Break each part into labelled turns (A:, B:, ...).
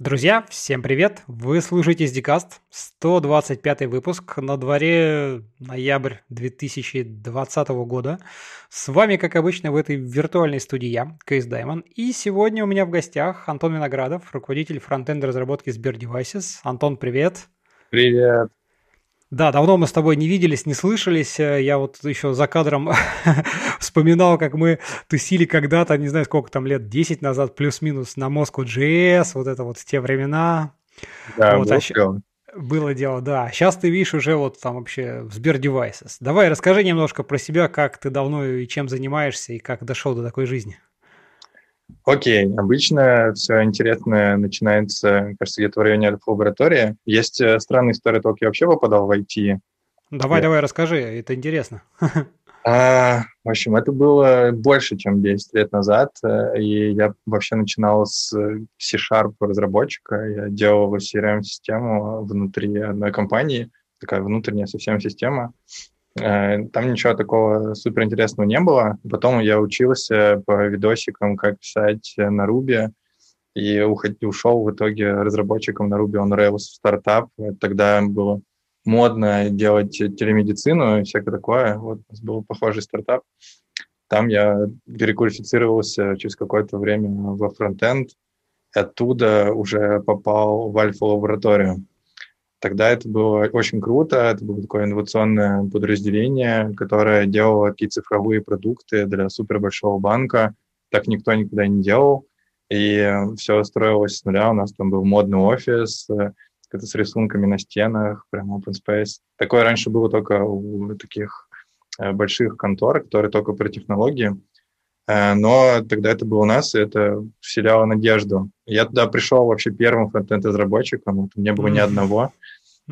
A: Друзья, всем привет! Вы слушаете SDCast, 125 выпуск, на дворе ноябрь 2020 года. С вами, как обычно, в этой виртуальной студии я, Кейс Даймон, и сегодня у меня в гостях Антон Виноградов, руководитель фронтенд разработки Сбер Devices. Антон, привет!
B: Привет!
A: Да, давно мы с тобой не виделись, не слышались. Э, я вот еще за кадром вспоминал, как мы тусили когда-то, не знаю, сколько там лет, 10 назад, плюс-минус, на Moscow JS, вот это вот в те времена.
B: Да,
A: вот, а было дело, да. Сейчас ты видишь уже вот там вообще в Сбер Devices. Давай расскажи немножко про себя, как ты давно и чем занимаешься, и как дошел до такой жизни.
B: Окей, обычно все интересное начинается, кажется, где-то в районе альфа-лаборатории. Есть э, странная история, только я вообще попадал в IT.
A: Давай, я... давай, расскажи, это интересно.
B: А, в общем, это было больше, чем 10 лет назад, э, и я вообще начинал с C-Sharp разработчика. Я делал CRM-систему внутри одной компании, такая внутренняя совсем система. Э, там ничего такого суперинтересного не было. Потом я учился по видосикам, как писать на Ruby, и ушел в итоге разработчиком на Ruby on Rails в стартап. Тогда было модно делать телемедицину и всякое такое. Вот у нас был похожий стартап. Там я переквалифицировался через какое-то время во фронтенд, оттуда уже попал в альфа-лабораторию. Тогда это было очень круто, это было такое инновационное подразделение, которое делало такие цифровые продукты для супербольшого банка. Так никто никогда не делал. И все строилось с нуля. У нас там был модный офис э, с рисунками на стенах, прям open space. Такое раньше было только у таких э, больших контор, которые только про технологии. Э, но тогда это было у нас, и это вселяло надежду. Я туда пришел вообще первым фронтенд-разработчиком, вот, не было ни одного.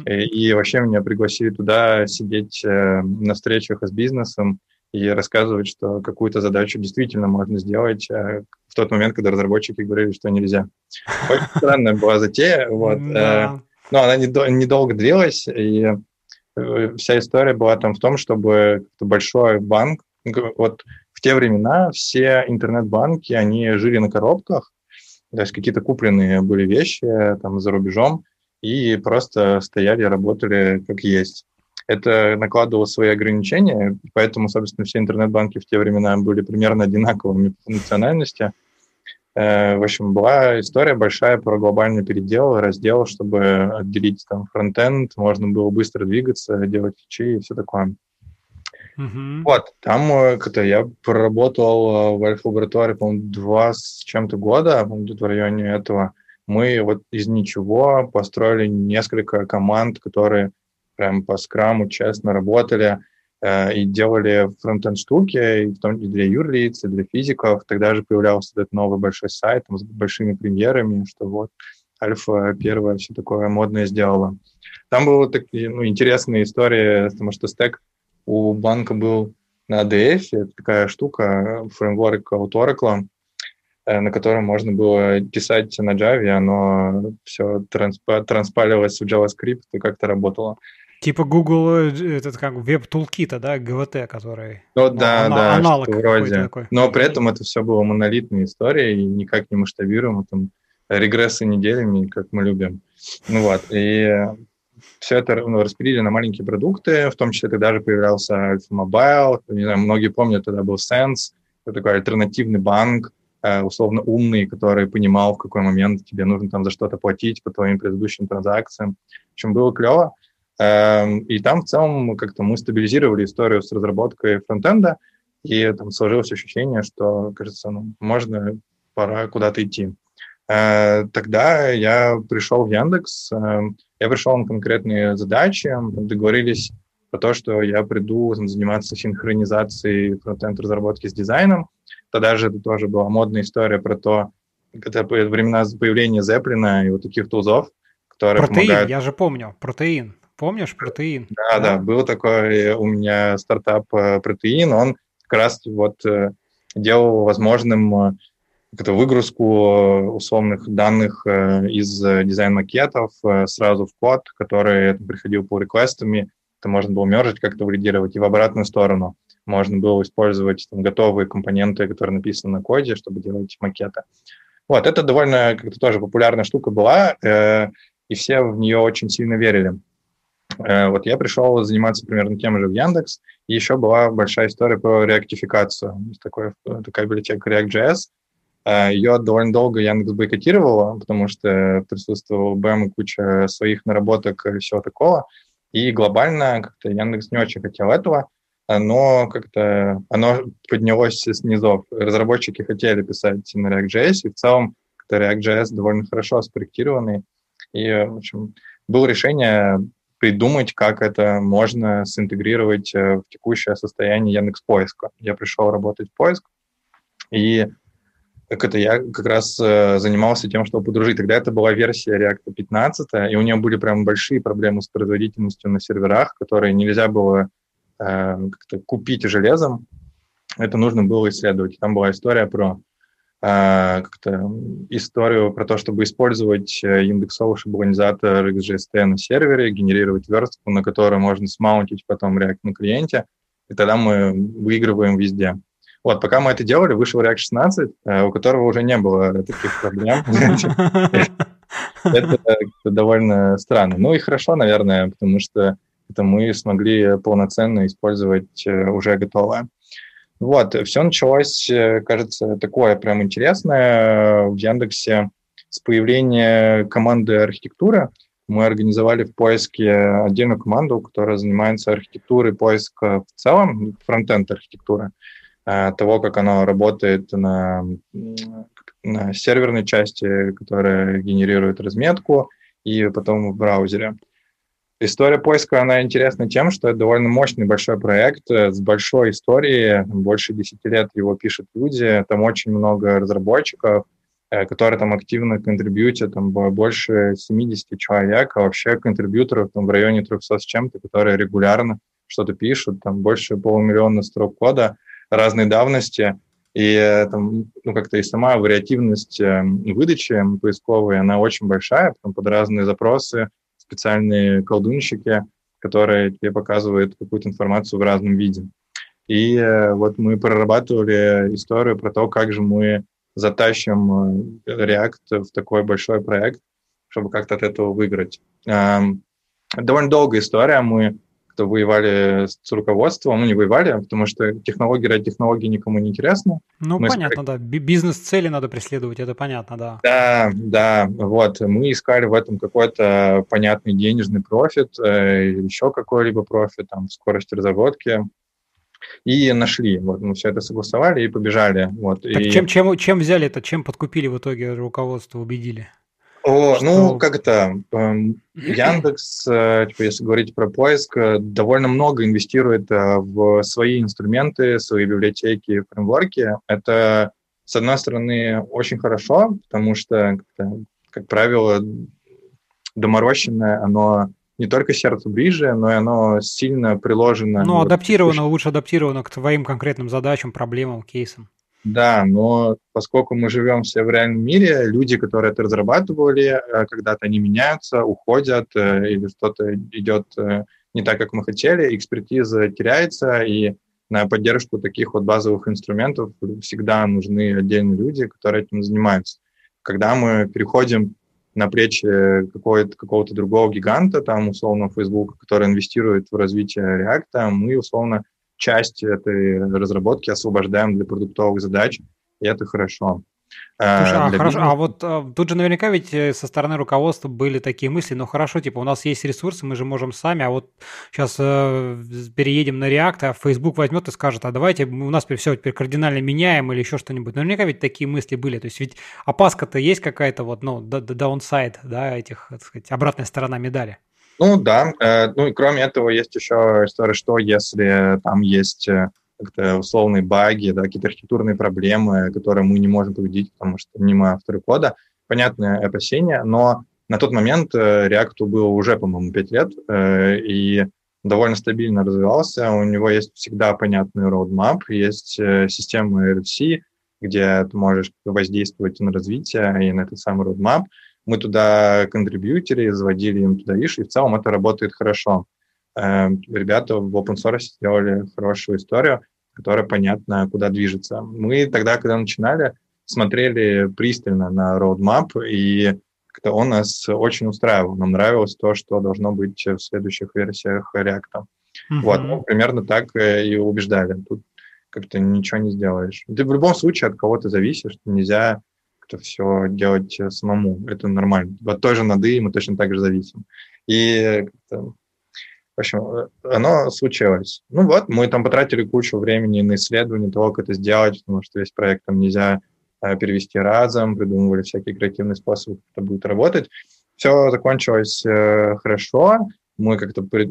B: И, и вообще меня пригласили туда сидеть э, на встречах с бизнесом и рассказывать, что какую-то задачу действительно можно сделать э, в тот момент, когда разработчики говорили, что нельзя. Очень странная была затея, вот. но она недолго длилась, и вся история была там в том, чтобы большой банк, вот в те времена все интернет-банки, они жили на коробках, то есть какие-то купленные были вещи там за рубежом, и просто стояли, работали как есть. Это накладывало свои ограничения, поэтому, собственно, все интернет-банки в те времена были примерно одинаковыми по функциональности. Э, в общем, была история большая про глобальный передел, раздел, чтобы отделить там фронтенд, можно было быстро двигаться, делать фичи и все такое. Uh-huh. Вот, там э, как-то я проработал э, в Альфа-лаборатории, по-моему, два с чем-то года, по-моему, где-то в районе этого. Мы вот из ничего построили несколько команд, которые прям по скраму честно работали э, и делали фронтенд штуки, и в том числе для юрлиц, и для физиков. Тогда же появлялся этот новый большой сайт там, с большими премьерами, что вот Альфа первая все такое модное сделала. Там была такие ну, интересные истории, потому что стек у банка был на ADF, это такая штука, фреймворк от Oracle, э, на котором можно было писать на Java, оно все транспа транспалилось в JavaScript и как-то работало.
A: Типа Google, э, этот как веб-тулкита, да, GVT, который...
B: Ну, да, ана- да, аналог вроде. Такой. Но при этом это все было монолитная история и никак не масштабируемо, там регрессы неделями, как мы любим. Ну вот, и все это ну, распилили на маленькие продукты, в том числе тогда же появлялся Alpha Mobile, не знаю, многие помнят, тогда был Sense, это такой альтернативный банк, э, условно умный, который понимал, в какой момент тебе нужно там за что-то платить по твоим предыдущим транзакциям. В общем, было клево. Эм, и там в целом как-то мы стабилизировали историю с разработкой фронтенда, и там сложилось ощущение, что, кажется, ну, можно, пора куда-то идти. Э, тогда я пришел в Яндекс, эм, я пришел на конкретные задачи, договорились про то, что я приду там, заниматься синхронизацией фронтенд разработки с дизайном. Тогда же это тоже была модная история про то, это времена появления Зеплина и вот таких тулзов, которые
A: Протеин,
B: помогают...
A: я же помню, протеин. Помнишь протеин?
B: Да, да, да, был такой у меня стартап э, протеин, он как раз вот э, делал возможным это выгрузку условных данных э, из дизайн-макетов э, сразу в код, который приходил по реквестами, это можно было мержить, как-то валидировать, и в обратную сторону можно было использовать там, готовые компоненты, которые написаны на коде, чтобы делать макеты. Вот, это довольно как-то тоже популярная штука была, э, и все в нее очень сильно верили. Э, вот я пришел заниматься примерно тем же в Яндекс, и еще была большая история про реактификацию. Есть такой, такая библиотека React.js. Ее довольно долго Яндекс бойкотировала, потому что присутствовал БМ куча своих наработок и всего такого. И глобально как-то Яндекс не очень хотел этого, но как-то оно поднялось с. Разработчики хотели писать на React.js, и в целом React.js довольно хорошо спроектированный. И, в общем, было решение придумать, как это можно синтегрировать э, в текущее состояние Яндекс Поиска. Я пришел работать в поиск, и как это я как раз э, занимался тем, чтобы подружить. Тогда это была версия React 15, и у нее были прям большие проблемы с производительностью на серверах, которые нельзя было э, как-то купить железом. Это нужно было исследовать. Там была история про а, как-то историю про то, чтобы использовать э, индексовый шаблонизатор XGST на сервере, генерировать верстку, на которой можно смаунтить потом React на клиенте, и тогда мы выигрываем везде. Вот, пока мы это делали, вышел React 16, э, у которого уже не было таких проблем. Это довольно странно. Ну и хорошо, наверное, потому что это мы смогли полноценно использовать э, уже готовое. Вот, все началось, э, кажется, такое прям интересное в Яндексе с появления команды архитектуры. Мы организовали в поиске отдельную команду, которая занимается архитектурой поиска в целом, фронтенд архитектуры, э, того, как оно работает на, на серверной части, которая генерирует разметку, и потом в браузере. История поиска, она интересна тем, что это довольно мощный большой проект э, с большой историей, больше 10 лет его пишут люди, там очень много разработчиков, э, которые там активно контрибьютят, там больше 70 человек, а вообще контрибьюторов там в районе 300 с чем-то, которые регулярно что-то пишут, там больше полумиллиона строк кода разной давности, и э, там, ну, как-то и сама вариативность выдачи поисковой, она очень большая, потом под разные запросы, специальные колдунщики, которые тебе показывают какую-то информацию в разном виде. И э, вот мы прорабатывали историю про то, как же мы затащим э, React в такой большой проект, чтобы как-то от этого выиграть. Эм, довольно долгая история. Мы кто воевали с руководством, ну не воевали, потому что технологии ради технологии никому не интересно.
A: Ну, мы понятно, искали... да. Бизнес-цели надо преследовать, это понятно, да.
B: Да, да, вот. Мы искали в этом какой-то понятный денежный профит, э, еще какой-либо профит, там, скорость разработки. И нашли. Вот мы все это согласовали и побежали. Вот.
A: Так
B: и...
A: чем, чем, чем взяли это? Чем подкупили в итоге руководство, убедили?
B: О, что... Ну, как это? Эм, Яндекс, э, типа, если говорить про поиск, э, довольно много инвестирует э, в свои инструменты, свои библиотеки, фреймворки. Это, с одной стороны, очень хорошо, потому что, как правило, доморощенное, оно не только сердцу ближе, но и оно сильно приложено.
A: Ну, адаптировано, лучше адаптировано к твоим конкретным задачам, проблемам, кейсам.
B: Да, но поскольку мы живем все в реальном мире, люди, которые это разрабатывали, э, когда-то они меняются, уходят, э, или что-то идет э, не так, как мы хотели, экспертиза теряется, и на поддержку таких вот базовых инструментов всегда нужны отдельные люди, которые этим занимаются. Когда мы переходим на плечи какого-то другого гиганта, там, условно, Facebook, который инвестирует в развитие React, мы, условно, часть этой разработки освобождаем для продуктовых задач, и это хорошо.
A: Э, Слушай, а, хорошо, а вот а, тут же наверняка ведь э, со стороны руководства были такие мысли, ну хорошо, типа у нас есть ресурсы, мы же можем сами, а вот сейчас э, переедем на React, а Facebook возьмет и скажет, а давайте у нас все теперь кардинально меняем или еще что-нибудь. Наверняка ведь такие мысли были, то есть ведь опаска-то есть какая-то вот, ну, downside, да, этих, так сказать, обратная сторона медали.
B: Ну да, э, ну и кроме этого есть еще история, что если там есть э, как-то условные баги, да, какие-то архитектурные проблемы, которые мы не можем победить, потому что не мы авторы кода. Понятное опасение, но на тот момент э, React было уже, по-моему, 5 лет, и довольно стабильно развивался. У него есть всегда понятный roadmap, есть система RFC, где ты можешь воздействовать на развитие и на этот самый roadmap мы туда контрибьютили, заводили им туда ишь, и в целом это работает хорошо. Эм, ребята в open source сделали хорошую историю, которая понятна, куда движется. Мы тогда, когда начинали, смотрели пристально на roadmap, и как-то он нас очень устраивал. Нам нравилось то, что должно быть в следующих версиях React. Mm-hmm. Вот, ну, примерно так и убеждали. Тут как-то ничего не сделаешь. Ты в любом случае от кого-то зависишь, нельзя как-то все делать самому. Это нормально. От той же нады мы точно так же зависим. И в общем, оно случилось. Ну вот, мы там потратили кучу времени на исследование того, как это сделать, потому что весь проект там нельзя э, перевести разом, придумывали всякие креативные способы, как это будет работать. Все закончилось э, хорошо, мы как-то при,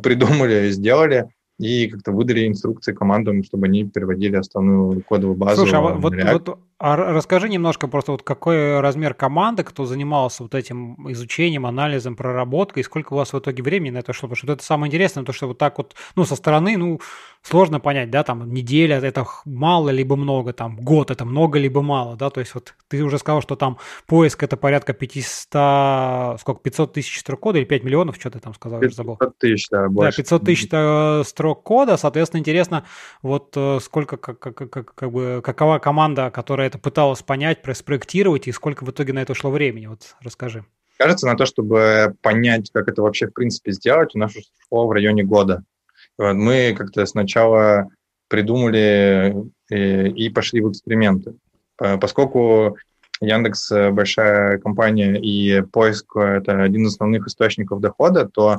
B: придумали, сделали, и как-то выдали инструкции командам, чтобы они переводили основную кодовую базу.
A: Слушай, а вот, вот а расскажи немножко просто вот какой размер команды, кто занимался вот этим изучением, анализом, проработкой, и сколько у вас в итоге времени на это шло, потому что это самое интересное, то что вот так вот, ну, со стороны, ну, сложно понять, да, там, неделя это мало либо много, там, год это много либо мало, да, то есть вот ты уже сказал, что там поиск это порядка 500, сколько, 500 тысяч строк кода или 5 миллионов, что ты там сказал, 500 забыл.
B: тысяч, да, больше.
A: Да, 500 тысяч э, строк кода, соответственно, интересно, вот э, сколько, как, как, как, как бы, какова команда, которая это пыталась понять, спроектировать, и сколько в итоге на это ушло времени? Вот расскажи.
B: Кажется, на то, чтобы понять, как это вообще в принципе сделать, у нас ушло в районе года. Мы как-то сначала придумали и, э, и пошли в эксперименты. Поскольку Яндекс большая компания и поиск – это один из основных источников дохода, то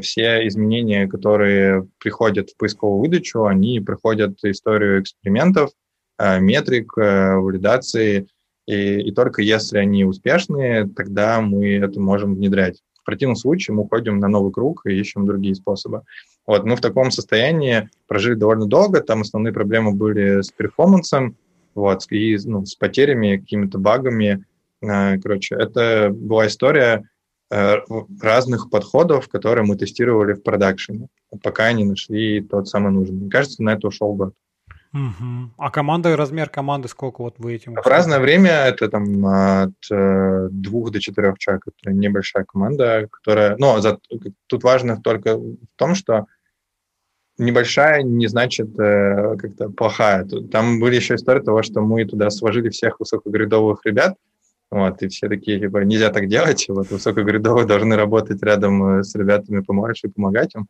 B: все изменения, которые приходят в поисковую выдачу, они проходят историю экспериментов – Э, метрик, э, валидации, и, и только если они успешные, тогда мы это можем внедрять. В противном случае мы уходим на новый круг и ищем другие способы. Вот, мы в таком состоянии прожили довольно долго, там основные проблемы были с перформансом, вот, и ну, с потерями, какими-то багами. Э, короче, это была история разных подходов, которые мы тестировали в продакшене, пока не нашли тот самый нужный. Мне кажется, на это ушел год.
A: Угу. А команда, размер команды сколько вот вы этим?
B: В разное время это там от э, двух до четырех человек. Это небольшая команда, которая... Но за, тут важно только в том, что небольшая не значит э, как-то плохая. Там были еще истории того, что мы туда сложили всех высокогрядовых ребят, вот, и все такие, типа, нельзя так делать, вот, высокогрядовые должны работать рядом э, с ребятами помладше и помогать им.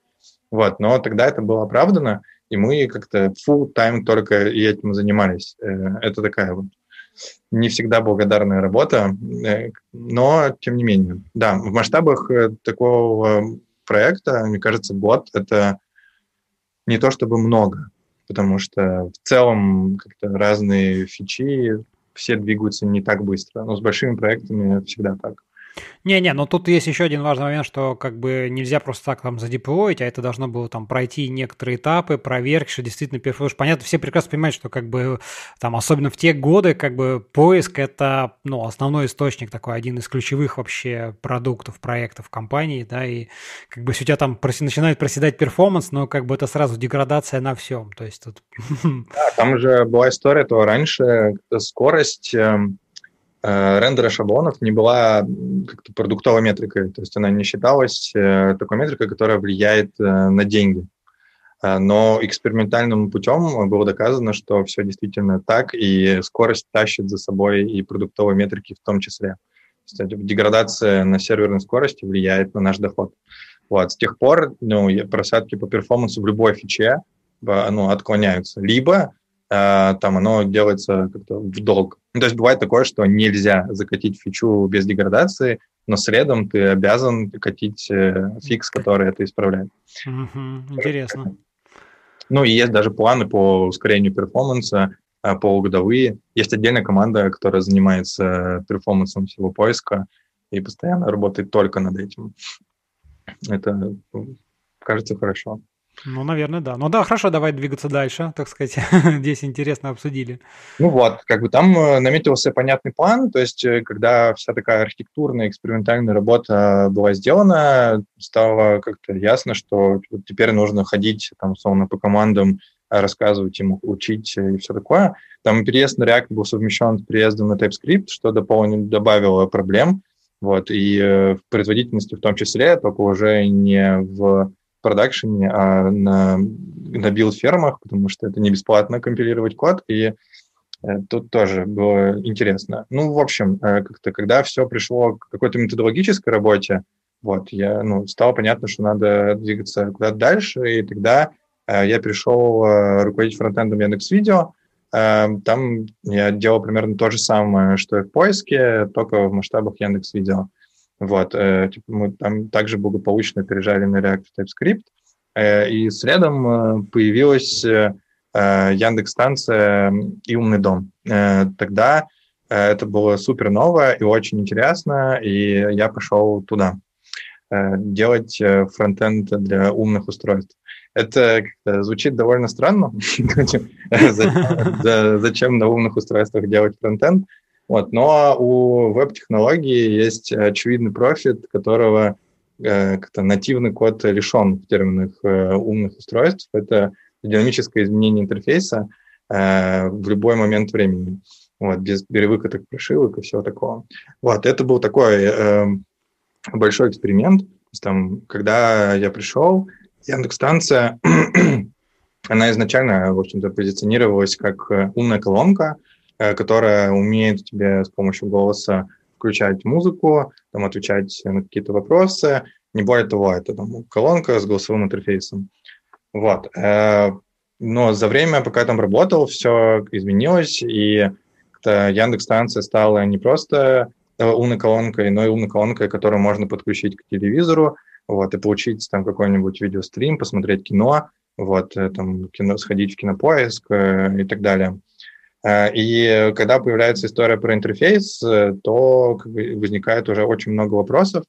B: Вот, но тогда это было оправдано, и мы как-то full time только и этим занимались. Э, это такая вот не всегда благодарная работа, э, но тем не менее. Да, в масштабах э, такого проекта, мне кажется, год — это не то чтобы много, потому что в целом как-то разные фичи, все двигаются не так быстро, но с большими проектами всегда так.
A: Не-не, но тут есть еще один важный момент, что как бы нельзя просто так там задеплоить, а это должно было там пройти некоторые этапы, проверки, что действительно что понятно, все прекрасно понимают, что как бы там особенно в те годы как бы поиск это ну, основной источник такой, один из ключевых вообще продуктов, проектов компании, да, и как бы если у тебя там проси, начинает проседать перформанс, но как бы это сразу деградация на всем, то есть тут...
B: Да, там же была история, то раньше скорость эм, рендера шаблонов не была как-то продуктовой метрикой, то есть она не считалась э, такой метрикой, которая влияет э, на деньги. Но экспериментальным путем было доказано, что все действительно так, и скорость тащит за собой и продуктовые метрики в том числе. Кстати, деградация на серверной скорости влияет на наш доход. Вот. С тех пор ну, просадки по перформансу в любой фиче ну, отклоняются. Либо э, там оно делается как-то в долг. Ну, то есть бывает такое, что нельзя закатить фичу без деградации, но следом ты обязан катить э, фикс, который это исправляет.
A: Угу, интересно.
B: Ну и есть даже планы по ускорению перформанса, э, полугодовые. Есть отдельная команда, которая занимается перформансом всего поиска и постоянно работает только над этим. Это кажется хорошо.
A: Ну, наверное, да. Ну да, хорошо, давай двигаться дальше, так сказать. Здесь интересно обсудили.
B: Ну вот, как бы там э, наметился понятный план, то есть э, когда вся такая архитектурная, экспериментальная работа была сделана, стало как-то ясно, что теперь нужно ходить, там, условно, по командам, рассказывать им, учить и все такое. Там переезд на React был совмещен с переездом на TypeScript, что дополнил, добавило проблем, вот, и э, в производительности в том числе, только уже не в продакшене, а на, на билд-фермах, потому что это не бесплатно компилировать код, и Тут тоже было интересно. Ну, в общем, как-то, когда все пришло к какой-то методологической работе, вот, я, ну, стало понятно, что надо двигаться куда-то дальше, и тогда я перешел руководить фронтендом Яндекс.Видео, там я делал примерно то же самое, что и в поиске, только в масштабах Яндекс Видео. Вот, э, типа мы там также благополучно переезжали на React TypeScript, э, и следом э, появилась Яндекс станция и умный дом. Тогда это было супер новое и очень интересно, и я пошел туда делать фронтенд для умных устройств. Это звучит довольно странно. Зачем на умных устройствах делать фронтенд? Вот. Но у веб-технологии есть очевидный профит, которого э, как-то нативный код решен в терминах э, умных устройств. Это динамическое изменение интерфейса э, в любой момент времени. Вот, без перевыкаток, прошивок и всего такого. Вот, это был такой э, большой эксперимент. Там, когда я пришел, Яндекс-станция, она изначально, в общем-то, позиционировалась как умная колонка, которая умеет тебе с помощью голоса включать музыку, там, отвечать на какие-то вопросы. Не более того, это там, колонка с голосовым интерфейсом. Вот. Э, но за время, пока я там работал, все изменилось, и Яндекс-станция стала не просто умной колонкой, но и умной колонкой, которую можно подключить к телевизору, вот, и получить там какой-нибудь видеострим, посмотреть кино, вот, э, там, кино, сходить в кинопоиск э, и так далее. Э, и когда появляется история про интерфейс, то как бы, возникает уже очень много вопросов,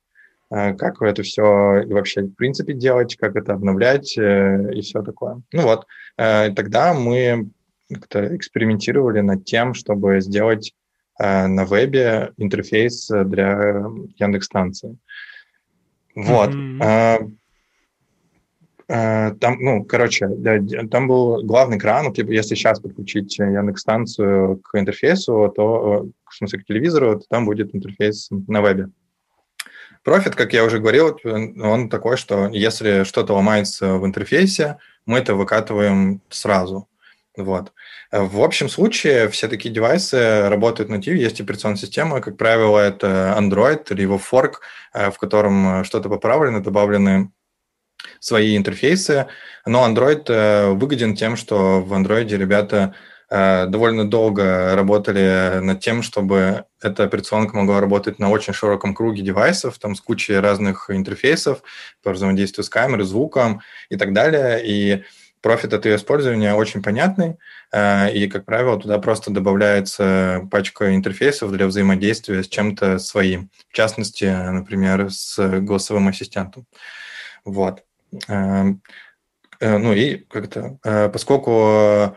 B: как это все вообще в принципе делать, как это обновлять и все такое. Ну вот, тогда мы как-то экспериментировали над тем, чтобы сделать на вебе интерфейс для Яндекс-станции. Вот. Mm-hmm. А, там, ну, короче, да, там был главный экран, типа, если сейчас подключить Яндекс-станцию к интерфейсу, то, в смысле, к телевизору, то там будет интерфейс на вебе. Профит, как я уже говорил, он такой, что если что-то ломается в интерфейсе, мы это выкатываем сразу. Вот. В общем случае все такие девайсы работают нативе, есть операционная система, как правило, это Android или его форк, э, в котором что-то поправлено, добавлены свои интерфейсы. Но Android э, выгоден тем, что в Android ребята э, довольно долго работали над тем, чтобы эта операционка могла работать на очень широком круге девайсов, там с кучей разных интерфейсов по взаимодействию с камерой, звуком и так далее. И профит от ее использования очень понятный, э, и, как правило, туда просто добавляется пачка интерфейсов для взаимодействия с чем-то своим, в частности, например, с голосовым ассистентом. Вот. Э, э, ну и как-то, поскольку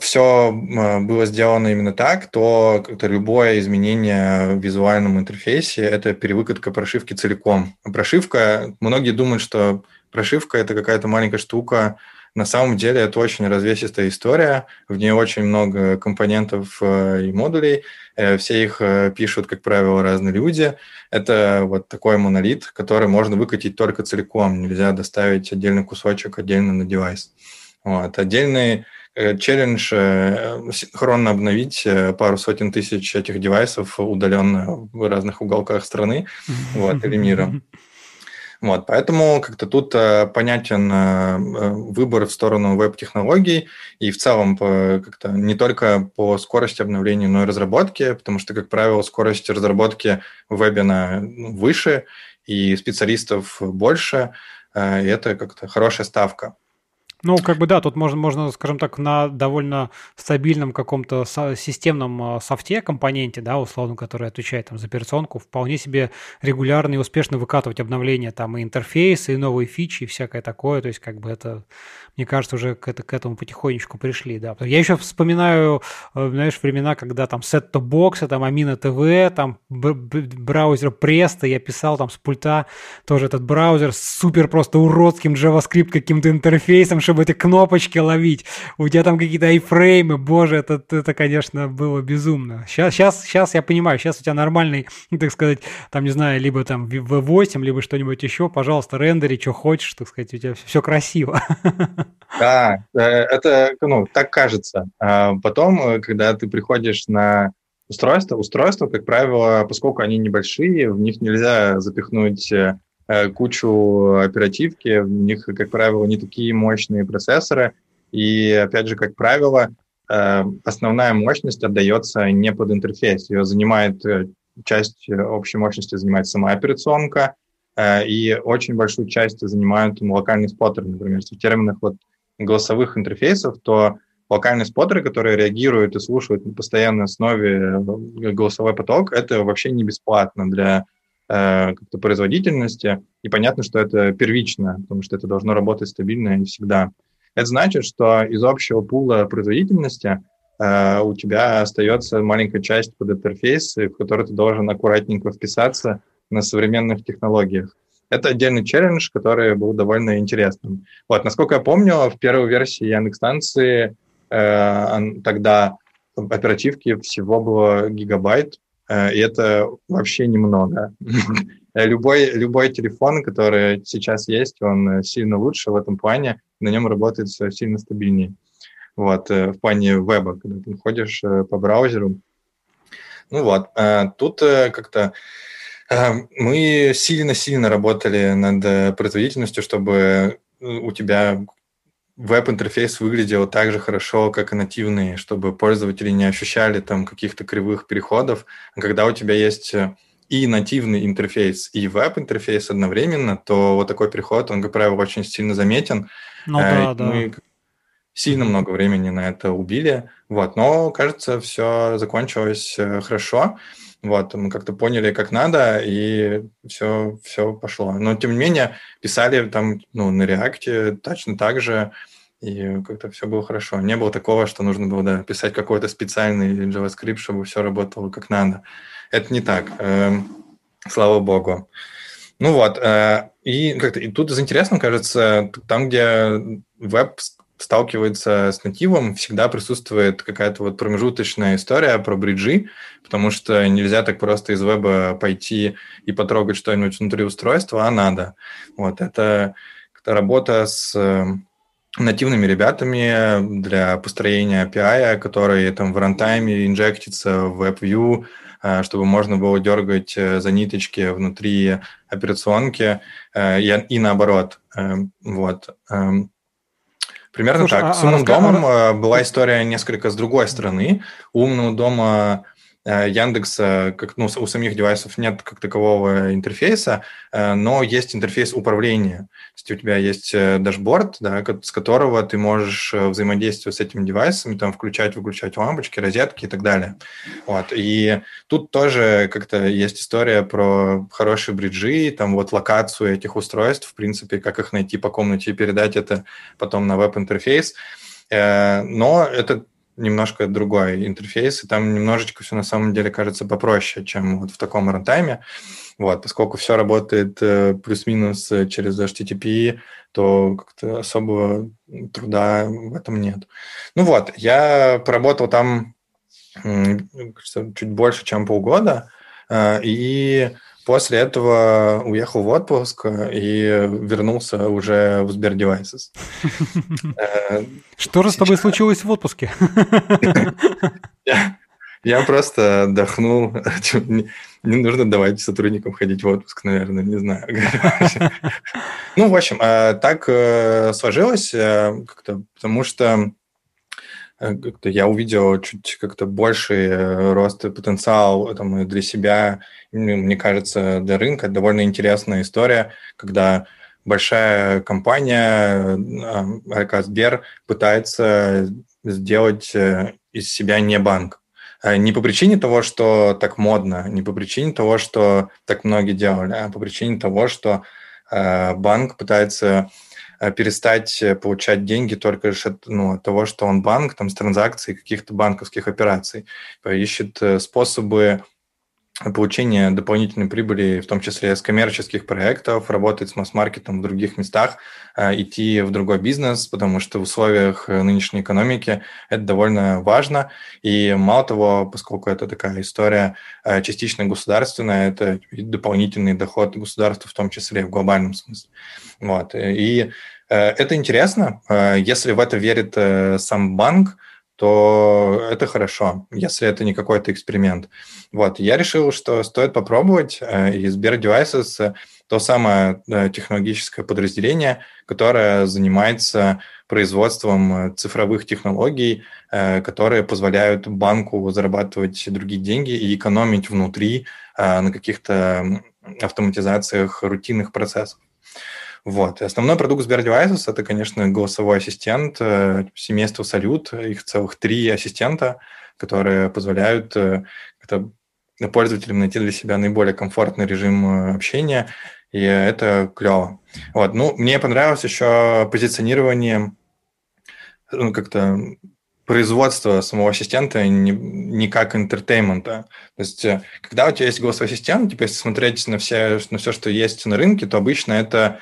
B: все было сделано именно так, то как-то любое изменение в визуальном интерфейсе – это перевыкатка прошивки целиком. Прошивка, многие думают, что прошивка – это какая-то маленькая штука. На самом деле это очень развесистая история, в ней очень много компонентов э, и модулей, э, все их э, пишут, как правило, разные люди. Это вот такой монолит, который можно выкатить только целиком, нельзя доставить отдельный кусочек отдельно на девайс. Вот. Отдельный челлендж синхронно обновить пару сотен тысяч этих девайсов удаленно в разных уголках страны вот, или мира. Вот, поэтому как-то тут э, понятен э, э, выбор в сторону веб-технологий и в целом как-то не только по скорости обновления, но и разработки, потому что, как правило, скорость разработки в вебе на ну, выше и специалистов больше, и это как-то хорошая ставка.
A: Ну, как бы да, тут можно, можно, скажем так, на довольно стабильном каком-то системном а, софте, компоненте, да, условно, который отвечает там за операционку, вполне себе регулярно и успешно выкатывать обновления там и интерфейсы, и новые фичи, и всякое такое. То есть, как бы это, мне кажется, уже к, это, к этому потихонечку пришли, да. Я еще вспоминаю, э, знаешь, времена, когда там сет-то бокса, там Амина ТВ, там браузер Presto, я писал там с пульта тоже этот браузер с супер просто уродским JavaScript каким-то интерфейсом, чтобы эти кнопочки ловить. У тебя там какие-то айфреймы, боже, это, это, конечно, было безумно. Сейчас, сейчас, сейчас я понимаю, сейчас у тебя нормальный, так сказать, там, не знаю, либо там V8, либо что-нибудь еще, пожалуйста, рендери, что хочешь, так сказать, у тебя все, красиво.
B: Да, э, это, ну, так кажется. А потом, э, когда ты приходишь на устройство, устройства, как правило, поскольку они небольшие, в них нельзя запихнуть э, кучу оперативки, в них, как правило, не такие мощные процессоры, и, опять же, как правило, основная мощность отдается не под интерфейс, ее занимает часть общей мощности занимает сама операционка, и очень большую часть занимают локальные споттеры, например, в терминах вот голосовых интерфейсов, то локальные споттеры, которые реагируют и слушают на постоянной основе э, голосовой поток, это вообще не бесплатно для э, как-то производительности. И понятно, что это первично, потому что это должно работать стабильно и всегда. Это значит, что из общего пула производительности э, у тебя остается маленькая часть под интерфейс, в который ты должен аккуратненько вписаться на современных технологиях. Это отдельный челлендж, который был довольно интересным. Вот, насколько я помню, в первой версии Яндекс-станции э, тогда оперативки всего было гигабайт, э, и это вообще немного. любой, любой телефон, который сейчас есть, он сильно лучше в этом плане, на нем работает все сильно стабильнее. Вот, э, в плане веба, когда ты ходишь э, по браузеру. Ну вот, э, тут как-то мы сильно-сильно работали над э, производительностью, чтобы э, у тебя веб-интерфейс выглядел так же хорошо, как и нативный, чтобы пользователи не ощущали там каких-то кривых переходов. Когда у тебя есть э, и нативный интерфейс, и веб-интерфейс одновременно, то вот такой переход, он, как правило, очень сильно заметен.
A: Ну да, да. Мы
B: сильно много времени на это убили, вот, но, кажется, все закончилось хорошо. Вот, мы как-то поняли, как надо, и все, все пошло. Но, тем не менее, писали там ну, на реакте точно так же, и как-то все было хорошо. Не было такого, что нужно было да, писать какой-то специальный JavaScript, чтобы все работало как надо. Это не так, э, слава богу. Ну вот, э, и, как-то, и тут из интересного, кажется, там, где веб сталкивается с нативом, всегда присутствует какая-то вот промежуточная история про бриджи, потому что нельзя так просто из веба пойти и потрогать что-нибудь внутри устройства, а надо. Вот это работа с э, нативными ребятами для построения API, который там в рантайме инжектится в WebView, э, чтобы можно было дергать э, за ниточки внутри операционки и, и наоборот. Вот. Примерно Слушай, так. А, с умным а, домом а... была история несколько с другой стороны. У умного дома Яндекса, как, ну, у самих девайсов нет как такового интерфейса, э, но есть интерфейс управления. То есть у тебя есть э, дашборд, да, с которого ты можешь взаимодействовать с этим девайсом, там включать, выключать лампочки, розетки и так далее. Вот. И тут тоже как-то есть история про хорошие бриджи, там вот локацию этих устройств, в принципе, как их найти по комнате и передать это потом на веб-интерфейс. Но это немножко другой интерфейс, и там немножечко все на самом деле кажется попроще, чем вот в таком рантайме. Вот, поскольку все работает э, плюс-минус э, через HTTP, то как-то особого труда в этом нет. Ну вот, я поработал там чуть больше, чем полгода, э, и После этого уехал в отпуск и вернулся уже в Сбер Devices.
A: Э, Что же с тобой случилось в отпуске?
B: Я просто отдохнул. Не нужно давать сотрудникам ходить в отпуск, наверное, не знаю. Ну, в общем, э, так э, сложилось как-то, потому что как-то я увидел чуть как-то больший рост и потенциал там, для себя мне кажется, для рынка довольно интересная история, когда большая компания, а, Сбер, пытается сделать э, из себя не банк. А не по причине того, что так модно, не по причине того, что так многие делали, а по причине того, что э, банк пытается э, перестать получать деньги только лишь от, ну, от того, что он банк, там, с транзакций каких-то банковских операций. Ищет способы получение дополнительной прибыли, в том числе с коммерческих проектов, работать с масс-маркетом в других местах, э, идти в другой бизнес, потому что в условиях э, нынешней экономики это довольно важно. И мало того, поскольку это такая история э, частично государственная, это дополнительный доход государства, в том числе в глобальном смысле. Вот. И это интересно. Если в это верит сам банк, то это хорошо, если это не какой-то эксперимент. Вот, я решил, что стоит попробовать, э, и Сбер Devices – то самое э, технологическое подразделение, которое занимается производством э, цифровых технологий, которые позволяют банку зарабатывать другие деньги и экономить внутри на каких-то автоматизациях рутинных процессов. Вот. И основной продукт Сбер Devices – это, конечно, голосовой ассистент э, семейства Салют. Их целых три ассистента, которые позволяют э, это, пользователям найти для себя наиболее комфортный режим э, общения, и это клево. Вот. Ну, мне понравилось еще позиционирование ну, как-то производство самого ассистента не, не как интертеймента. То есть, когда у тебя есть голосовой ассистент, типа, если смотреть на все, на все, что есть на рынке, то обычно это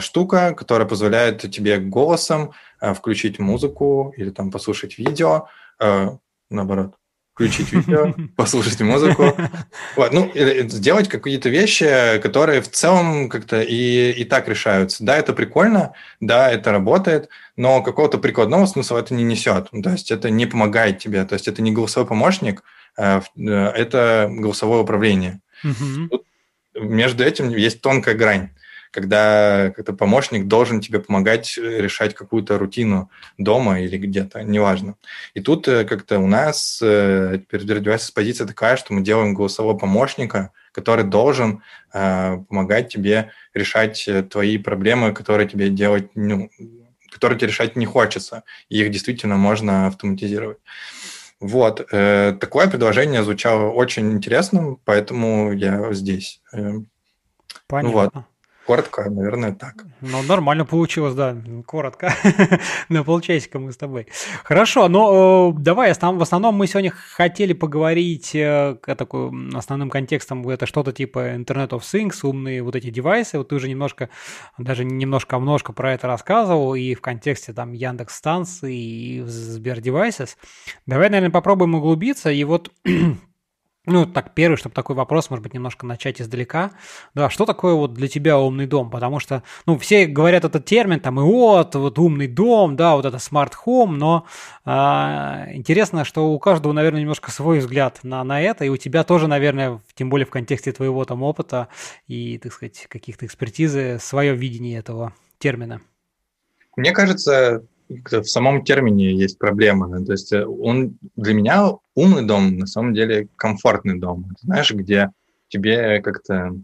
B: штука, которая позволяет тебе голосом э, включить музыку или там послушать видео, э, наоборот, включить видео, послушать музыку. Вот, ну, сделать какие-то вещи, которые в целом как-то и, и так решаются. Да, это прикольно, да, это работает, но какого-то прикладного смысла это не несет. То есть это не помогает тебе. То есть это не голосовой помощник, это голосовое управление. Между этим есть тонкая грань когда как-то помощник должен тебе помогать э, решать какую-то рутину дома или где-то, неважно. И тут э, как-то у нас э, теперь развивается позиция такая, что мы делаем голосового помощника, который должен помогать тебе решать твои проблемы, которые тебе делать, ну, которые тебе решать не хочется. И их действительно можно автоматизировать. Вот. Такое предложение звучало очень интересным, поэтому я здесь.
A: Понятно. Вот.
B: Коротко, наверное, так.
A: Ну, нормально получилось, да, коротко. На полчасика мы с тобой. Хорошо, но э, давай, в основном мы сегодня хотели поговорить э, такой основным контекстом, это что-то типа Internet of Things, умные вот эти девайсы. Вот ты уже немножко, даже немножко, а немножко про это рассказывал, и в контексте там Яндекс станции и Сбер Devices. Давай, наверное, попробуем углубиться, и вот ну, так, первый, чтобы такой вопрос, может быть, немножко начать издалека. Да, что такое вот для тебя умный дом? Потому что, ну, все говорят этот термин, там, и вот, вот умный дом, да, вот это смарт-хом, но а, интересно, что у каждого, наверное, немножко свой взгляд на, на это, и у тебя тоже, наверное, тем более в контексте твоего там опыта и, так сказать, каких-то экспертизы, свое видение этого термина.
B: Мне кажется, в самом термине есть проблема. То есть э, он для меня умный дом на самом деле комфортный дом. Знаешь, где тебе как-то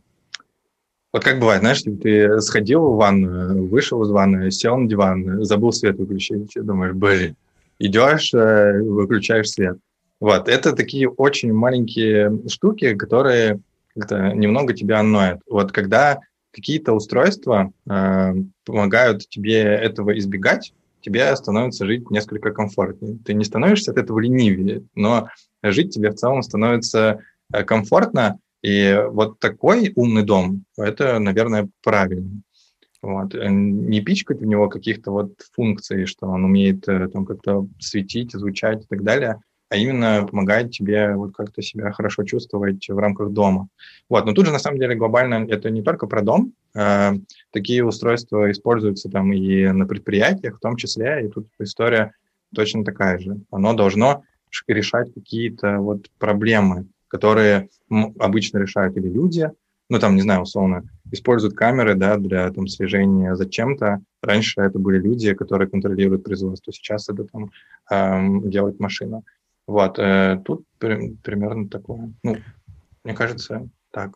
B: вот как бывает, знаешь, типа ты сходил в ванную, вышел из ванны, сел на диван, забыл свет выключить, думаешь, блин, идешь, э, выключаешь свет. Вот, это такие очень маленькие штуки, которые как-то немного тебя ноют. Вот когда какие-то устройства э, помогают тебе этого избегать, тебе становится жить несколько комфортнее. Ты не становишься от этого ленивее, но жить тебе в целом становится э, комфортно, и вот такой умный дом, это, наверное, правильно. Вот. Э, не пичкать в него каких-то вот функций, что он умеет э, там как-то светить, изучать и так далее, а именно помогает тебе вот как-то себя хорошо чувствовать в рамках дома. Вот. Но тут же, на самом деле, глобально это не только про дом. Э, такие устройства используются там и на предприятиях в том числе, и тут история точно такая же. Оно должно решать какие-то вот проблемы, которые обычно решают или люди, ну там, не знаю, условно, используют камеры, да, для там слежения за чем-то. Раньше это были люди, которые контролируют производство, сейчас это там эм, делает машина. Вот, э, тут при, примерно такое. Ну, мне кажется, так.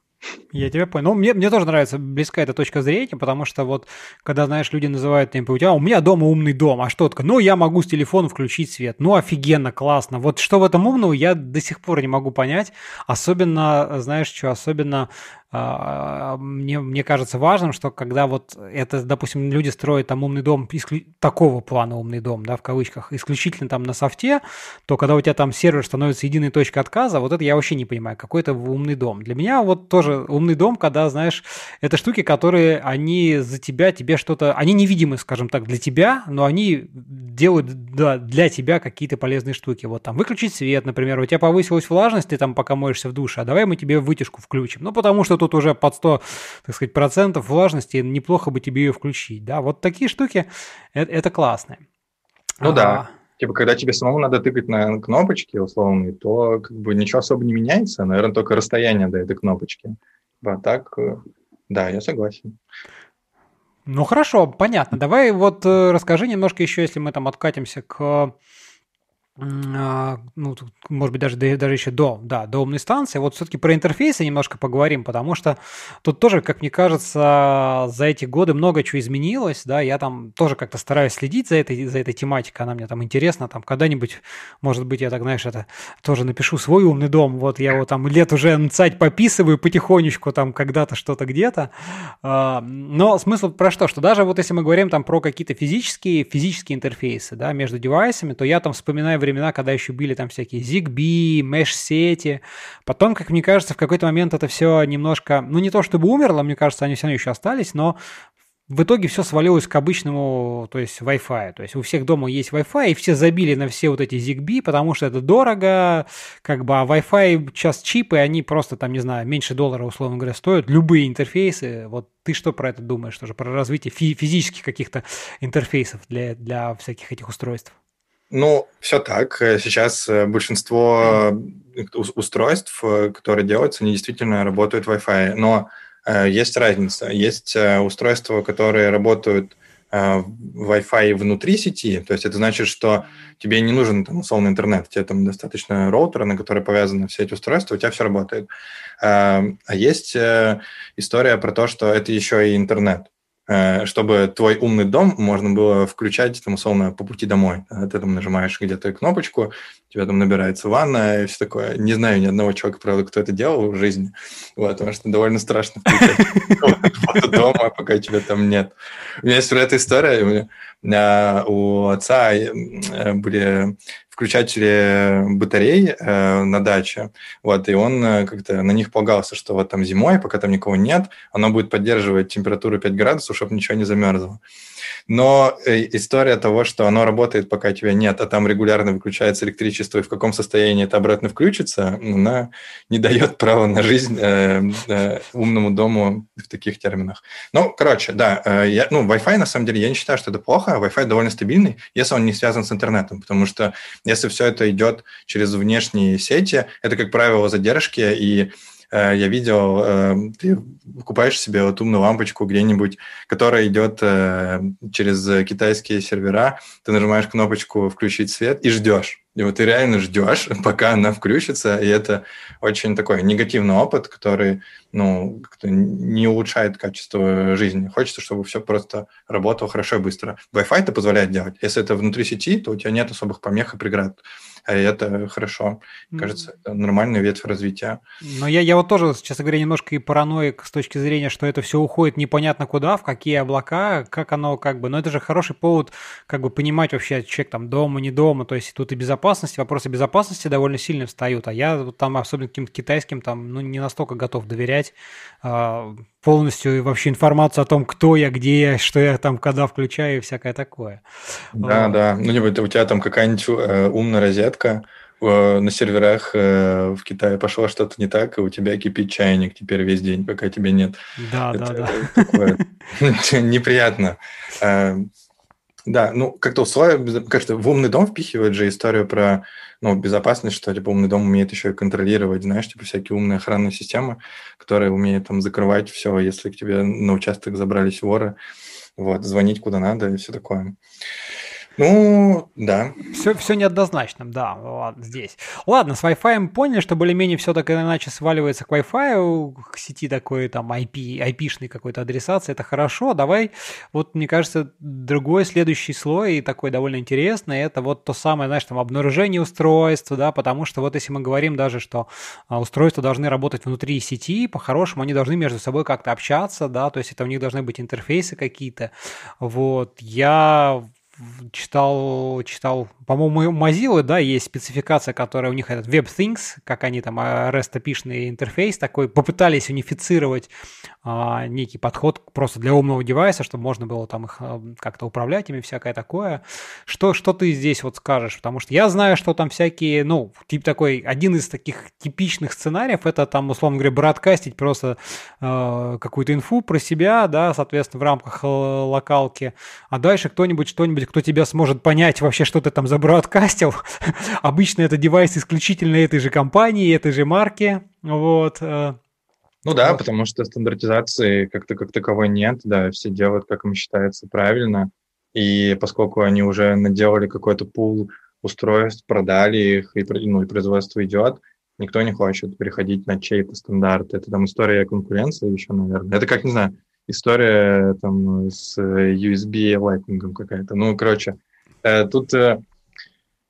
A: Я тебя понял. Ну, мне, мне тоже нравится близка эта точка зрения, потому что вот, когда, знаешь, люди называют типа, у тебя, у меня дома умный дом, а что такое? Ну, я могу с телефона включить свет. Ну, офигенно, классно. Вот что в этом умного, я до сих пор не могу понять. Особенно, знаешь, что, особенно а, мне, мне кажется важным, что когда вот это, допустим, люди строят там умный дом, исклю... такого плана умный дом, да, в кавычках, исключительно там на софте, то когда у тебя там сервер становится единой точкой отказа, вот это я вообще не понимаю, какой это умный дом. Для меня вот тоже умный дом, когда, знаешь, это штуки, которые они за тебя, тебе что-то, они невидимы, скажем так, для тебя, но они делают да, для тебя какие-то полезные штуки. Вот там выключить свет, например, у тебя повысилась влажность, ты там пока моешься в душе, а давай мы тебе вытяжку включим. Ну, потому что тут уже под 100, так сказать, процентов влажности, неплохо бы тебе ее включить, да, вот такие штуки, это, это классно.
B: Ну а, да, типа, когда тебе самому надо тыкать на кнопочки условные, то как бы ничего особо не меняется, наверное, только расстояние до этой кнопочки. А так, э, да, я согласен.
A: Ну хорошо, понятно. Давай вот э, расскажи немножко еще, если мы там откатимся к ну, может быть, даже, даже еще до, да, до умной станции. Вот все-таки про интерфейсы немножко поговорим, потому что тут тоже, как мне кажется, за эти годы много чего изменилось, да, я там тоже как-то стараюсь следить за этой, за этой тематикой, она мне там интересна, там когда-нибудь, может быть, я так, знаешь, это тоже напишу свой умный дом, вот я его там лет уже сайт пописываю потихонечку, там когда-то что-то где-то, а, но смысл про что? Что даже вот если мы говорим там про какие-то физические, физические интерфейсы, да, между девайсами, то я там вспоминаю времена, когда еще были там всякие ZigBee, Mesh-сети. Потом, как мне кажется, в какой-то момент это все немножко, ну не то чтобы умерло, мне кажется, они все равно еще остались, но в итоге все свалилось к обычному, то есть Wi-Fi. То есть у всех дома есть Wi-Fi, и все забили на все вот эти ZigBee, потому что это дорого, как бы, а Wi-Fi сейчас чипы, они просто там, не знаю, меньше доллара, условно говоря, стоят. Любые интерфейсы. Вот ты что про это думаешь тоже, про развитие фи- физических каких-то интерфейсов для, для всяких этих устройств?
B: Ну, все так. Сейчас э, большинство устройств, э, которые делаются, они действительно работают Wi-Fi. Но э, есть разница. Есть устройства, которые работают Wi-Fi внутри сети, то есть это значит, что тебе не нужен там условный интернет, тебе там достаточно роутера, на который повязаны все эти устройства, у тебя все работает. А есть история про то, что это еще и интернет. Э, чтобы твой умный дом можно было включать, там, условно, по пути домой. Ты там нажимаешь где-то кнопочку, у тебя там набирается ванна и все такое. Не знаю ни одного человека, правда, кто это делал в жизни, вот, потому что довольно страшно включать дома, пока тебя там нет. У меня есть про эту история. У отца э, были включатели батарей э, на даче, вот, и он э, как-то на них полагался, что вот там зимой, пока там никого нет, оно будет поддерживать температуру 5 градусов, чтобы ничего не замерзло. Но э, история того, что оно работает, пока тебя нет, а там регулярно выключается электричество, и в каком состоянии это обратно включится, она не дает права на жизнь э, э, умному дому в таких терминах. Ну, короче, да, э, я, ну, Wi-Fi, на самом деле, я не считаю, что это плохо. Wi-Fi довольно стабильный, если он не связан с интернетом, потому что если все это идет через внешние сети, это, как правило, задержки, и я видел, э, ты покупаешь себе вот умную лампочку где-нибудь, которая идет э, через китайские сервера, ты нажимаешь кнопочку «включить свет» и ждешь. И вот ты реально ждешь, пока она включится, и это очень такой негативный опыт, который, ну, не улучшает качество жизни. Хочется, чтобы все просто работало хорошо и быстро. Wi-Fi это позволяет делать. Если это внутри сети, то у тебя нет особых помех и преград а это хорошо. Кажется, это нормальная ветвь развития.
A: Но я, я вот тоже, честно говоря, немножко и параноик с точки зрения, что это все уходит непонятно куда, в какие облака, как оно как бы... Но это же хороший повод как бы понимать вообще, человек там дома, не дома, то есть тут и безопасность, вопросы безопасности довольно сильно встают, а я вот там особенно каким-то китайским там ну, не настолько готов доверять а, полностью вообще информацию о том, кто я, где я, что я там когда включаю и всякое такое.
B: Да, вот. да. Ну, либо у тебя там какая-нибудь э, умная розетка, э, на серверах э, в Китае пошло что-то не так, и у тебя кипит чайник теперь весь день, пока тебя нет.
A: Да, Это да, да. Такое
B: неприятно. Да, ну, как-то условия, как-то в умный дом впихивают же историю про ну, безопасность, что типа умный дом умеет еще и контролировать, знаешь, типа всякие умные охранные системы, которые умеют там закрывать все, если к тебе на участок забрались воры, вот, звонить куда надо и все такое. Ну, да.
A: Все, все неоднозначно, да, ладно, здесь. Ладно, с Wi-Fi поняли, что более-менее все так иначе сваливается к Wi-Fi, к сети такой там IP, IP-шной какой-то адресации, это хорошо. Давай, вот мне кажется, другой следующий слой, и такой довольно интересный, это вот то самое, знаешь, там обнаружение устройства, да, потому что вот если мы говорим даже, что а, устройства должны работать внутри сети, по-хорошему они должны между собой как-то общаться, да, то есть это у них должны быть интерфейсы какие-то. Вот, я читал, читал, по-моему, у Mozilla, да, есть спецификация, которая у них этот WebThings, как они там, а, REST API интерфейс такой, попытались унифицировать а, некий подход просто для умного девайса, чтобы можно было там их а, как-то управлять ими, всякое такое. Что, что ты здесь вот скажешь? Потому что я знаю, что там всякие, ну, тип такой, один из таких типичных сценариев, это там, условно говоря, бродкастить просто э, какую-то инфу про себя, да, соответственно, в рамках э, локалки, а дальше кто-нибудь что-нибудь кто тебя сможет понять вообще, что ты там забродкастил. Обычно это девайс исключительно этой же компании, этой же марки. Вот. Э.
B: Ну да, вот. потому что стандартизации как-то как таковой нет, да, все делают, как им считается правильно. И поскольку они уже наделали какой-то пул устройств, продали их, и, ну, и производство идет, никто не хочет переходить на чей-то стандарт. Это там история конкуренции еще, наверное. Это как, не знаю, история там с USB Lightning какая-то. Ну, короче, э, тут, э,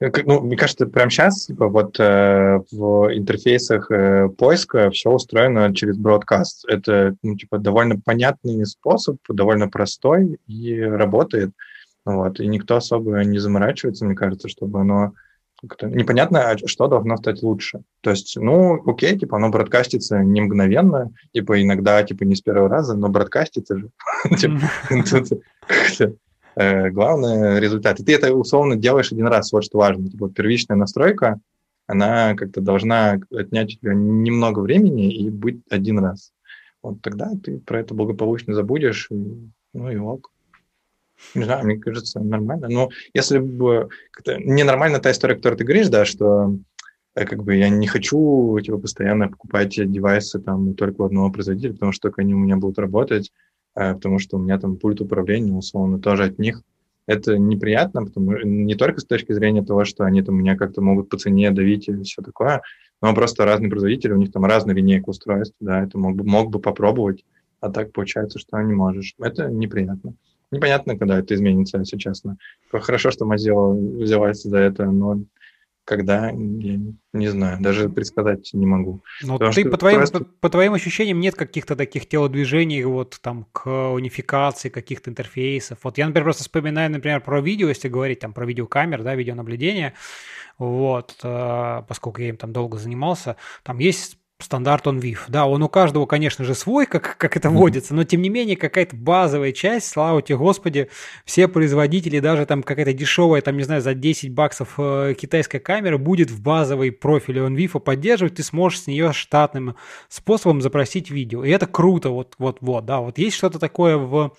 B: ну, мне кажется, прямо сейчас, типа, вот э, в интерфейсах поиска все устроено через бродкаст. Это, ну, типа, довольно понятный способ, довольно простой и работает. Вот, и никто особо не заморачивается, мне кажется, чтобы оно непонятно, а что должно стать лучше. То есть, ну, окей, типа, оно бродкастится не мгновенно, типа, иногда, типа, не с первого раза, но бродкастится же. Э, главное результат. И ты это условно делаешь один раз, вот что важно. Типа, первичная настройка, она как-то должна отнять у тебя немного времени и быть один раз. Вот тогда ты про это благополучно забудешь, ну и ок. Не знаю, мне кажется, нормально. Но если бы... Ненормально та история, которую ты говоришь, да, что э, как бы я не хочу типа, постоянно покупать девайсы там только у одного производителя, потому что только они у меня будут работать, потому что у меня там пульт управления, условно, тоже от них. Это неприятно, потому не только с точки зрения того, что они там меня как-то могут по цене давить и все такое, но просто разные производители, у них там разная линейка устройств, да, это мог бы, мог бы попробовать, а так получается, что не можешь. Это неприятно. Непонятно, когда это изменится, если честно. Хорошо, что Mozilla взялась за это, но когда, я не знаю, даже предсказать не могу.
A: Но ну, ты, по твоим, просто... по, по твоим ощущениям, нет каких-то таких телодвижений вот там к унификации каких-то интерфейсов. Вот я, например, просто вспоминаю, например, про видео, если говорить там про видеокамер, да, видеонаблюдение, вот, э, поскольку я им там долго занимался, там есть стандарт он VIF. Да, он у каждого, конечно же, свой, как, как это водится, но тем не менее какая-то базовая часть, слава тебе Господи, все производители, даже там какая-то дешевая, там, не знаю, за 10 баксов э, китайская камера будет в базовой профиле он VIF поддерживать, ты сможешь с нее штатным способом запросить видео. И это круто, вот, вот, вот, да, вот есть что-то такое в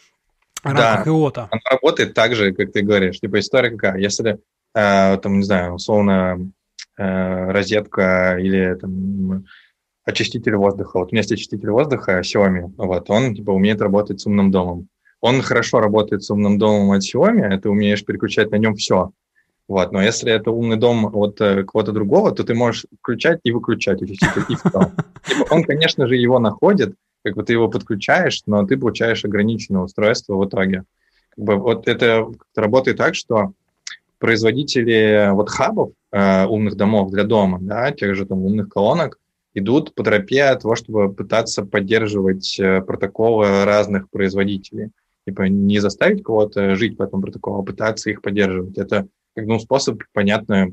A: рамках да, ИОТа.
B: Она работает так же, как ты говоришь. Типа история какая? Если, э, там, не знаю, условно, э, розетка или там очиститель воздуха. Вот у меня есть очиститель воздуха Xiaomi, вот, он типа умеет работать с умным домом. Он хорошо работает с умным домом от Xiaomi, ты умеешь переключать на нем все. Вот, но если это умный дом от э, кого-то другого, то ты можешь включать и выключать очиститель, и. Типа, он, конечно же, его находит, как бы ты его подключаешь, но ты получаешь ограниченное устройство в итоге. Как бы вот это работает так, что производители вот хабов, э, умных домов для дома, да, тех же там умных колонок, идут по тропе того, чтобы пытаться поддерживать э, протоколы разных производителей. Типа не заставить кого-то жить по этому протоколу, а пытаться их поддерживать. Это как ну, способ, понятно,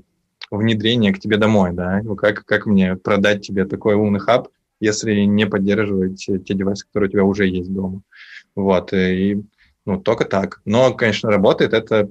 B: внедрения к тебе домой, да, как, как мне продать тебе такой умный хаб, если не поддерживать те девайсы, которые у тебя уже есть дома. Вот, и ну, только так. Но, конечно, работает это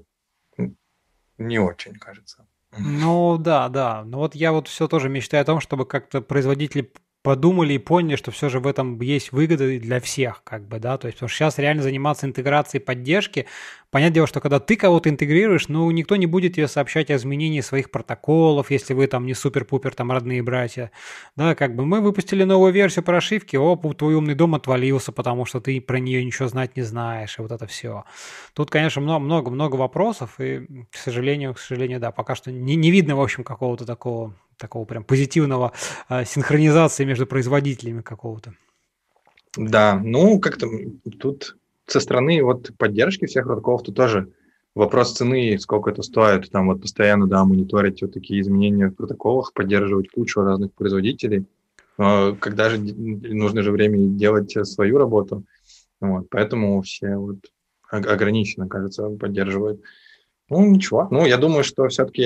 B: не очень, кажется.
A: Ну да, да. Но вот я вот все тоже мечтаю о том, чтобы как-то производители подумали и поняли, что все же в этом есть выгода для всех, как бы, да, то есть, потому что сейчас реально заниматься интеграцией поддержки, понятное дело, что когда ты кого-то интегрируешь, ну, никто не будет тебе сообщать о изменении своих протоколов, если вы там не супер-пупер там родные братья, да, как бы мы выпустили новую версию прошивки, оп, твой умный дом отвалился, потому что ты про нее ничего знать не знаешь, и вот это все. Тут, конечно, много-много вопросов, и, к сожалению, к сожалению, да, пока что не, не видно, в общем, какого-то такого такого прям позитивного э, синхронизации между производителями какого-то.
B: Да, ну как-то тут со стороны вот поддержки всех протоколов тут тоже вопрос цены, сколько это стоит, там вот постоянно, да, мониторить вот такие изменения в протоколах, поддерживать кучу разных производителей, когда же нужно же время делать свою работу, вот, поэтому все вот ограниченно, кажется, поддерживают. Ну, ничего. Ну, я думаю, что все-таки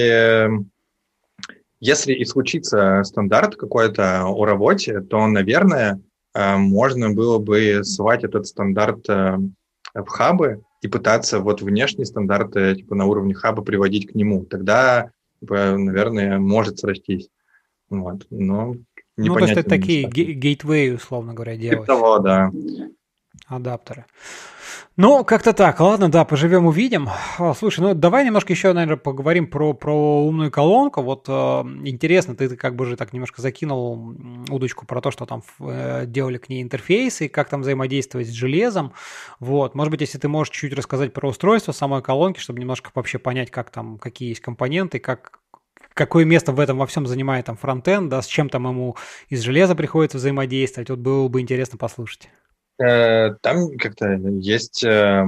B: если и случится стандарт какой-то о работе, то, наверное, э, можно было бы свать этот стандарт э, в хабы и пытаться вот внешние стандарты типа на уровне хаба приводить к нему. Тогда, типа, наверное, может срастись. Вот. Но
A: ну, то есть это такие гейтвей, условно говоря, типа делать.
B: Того, да.
A: Адаптеры. Ну, как-то так. Ладно, да, поживем, увидим. А, слушай, ну давай немножко еще, наверное, поговорим про, про умную колонку. Вот э, интересно, ты, ты как бы же так немножко закинул удочку про то, что там э, делали к ней интерфейсы, как там взаимодействовать с железом. Вот, может быть, если ты можешь чуть рассказать про устройство самой колонки, чтобы немножко вообще понять, как там, какие есть компоненты, как, какое место в этом во всем занимает там фронтенд, да, с чем там ему из железа приходится взаимодействовать. Вот было бы интересно послушать.
B: Э, там как-то есть, э,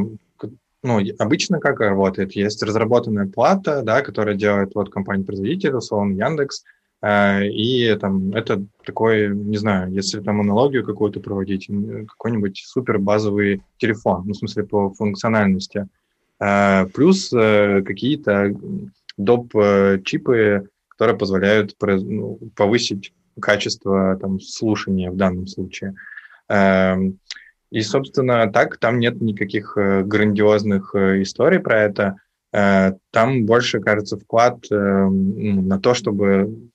B: ну, обычно как работает, есть разработанная плата, да, которая делает вот компания-производитель, условно Яндекс, э, и там это такой, не знаю, если там аналогию какую-то проводить, какой-нибудь супер базовый телефон, ну, в смысле по функциональности, плюс какие-то доп. чипы, которые позволяют ну, повысить качество там, слушания в данном случае. Эм, и, собственно, так, там нет никаких э, грандиозных э, историй про это. Э, там больше, кажется, вклад эм, на то, чтобы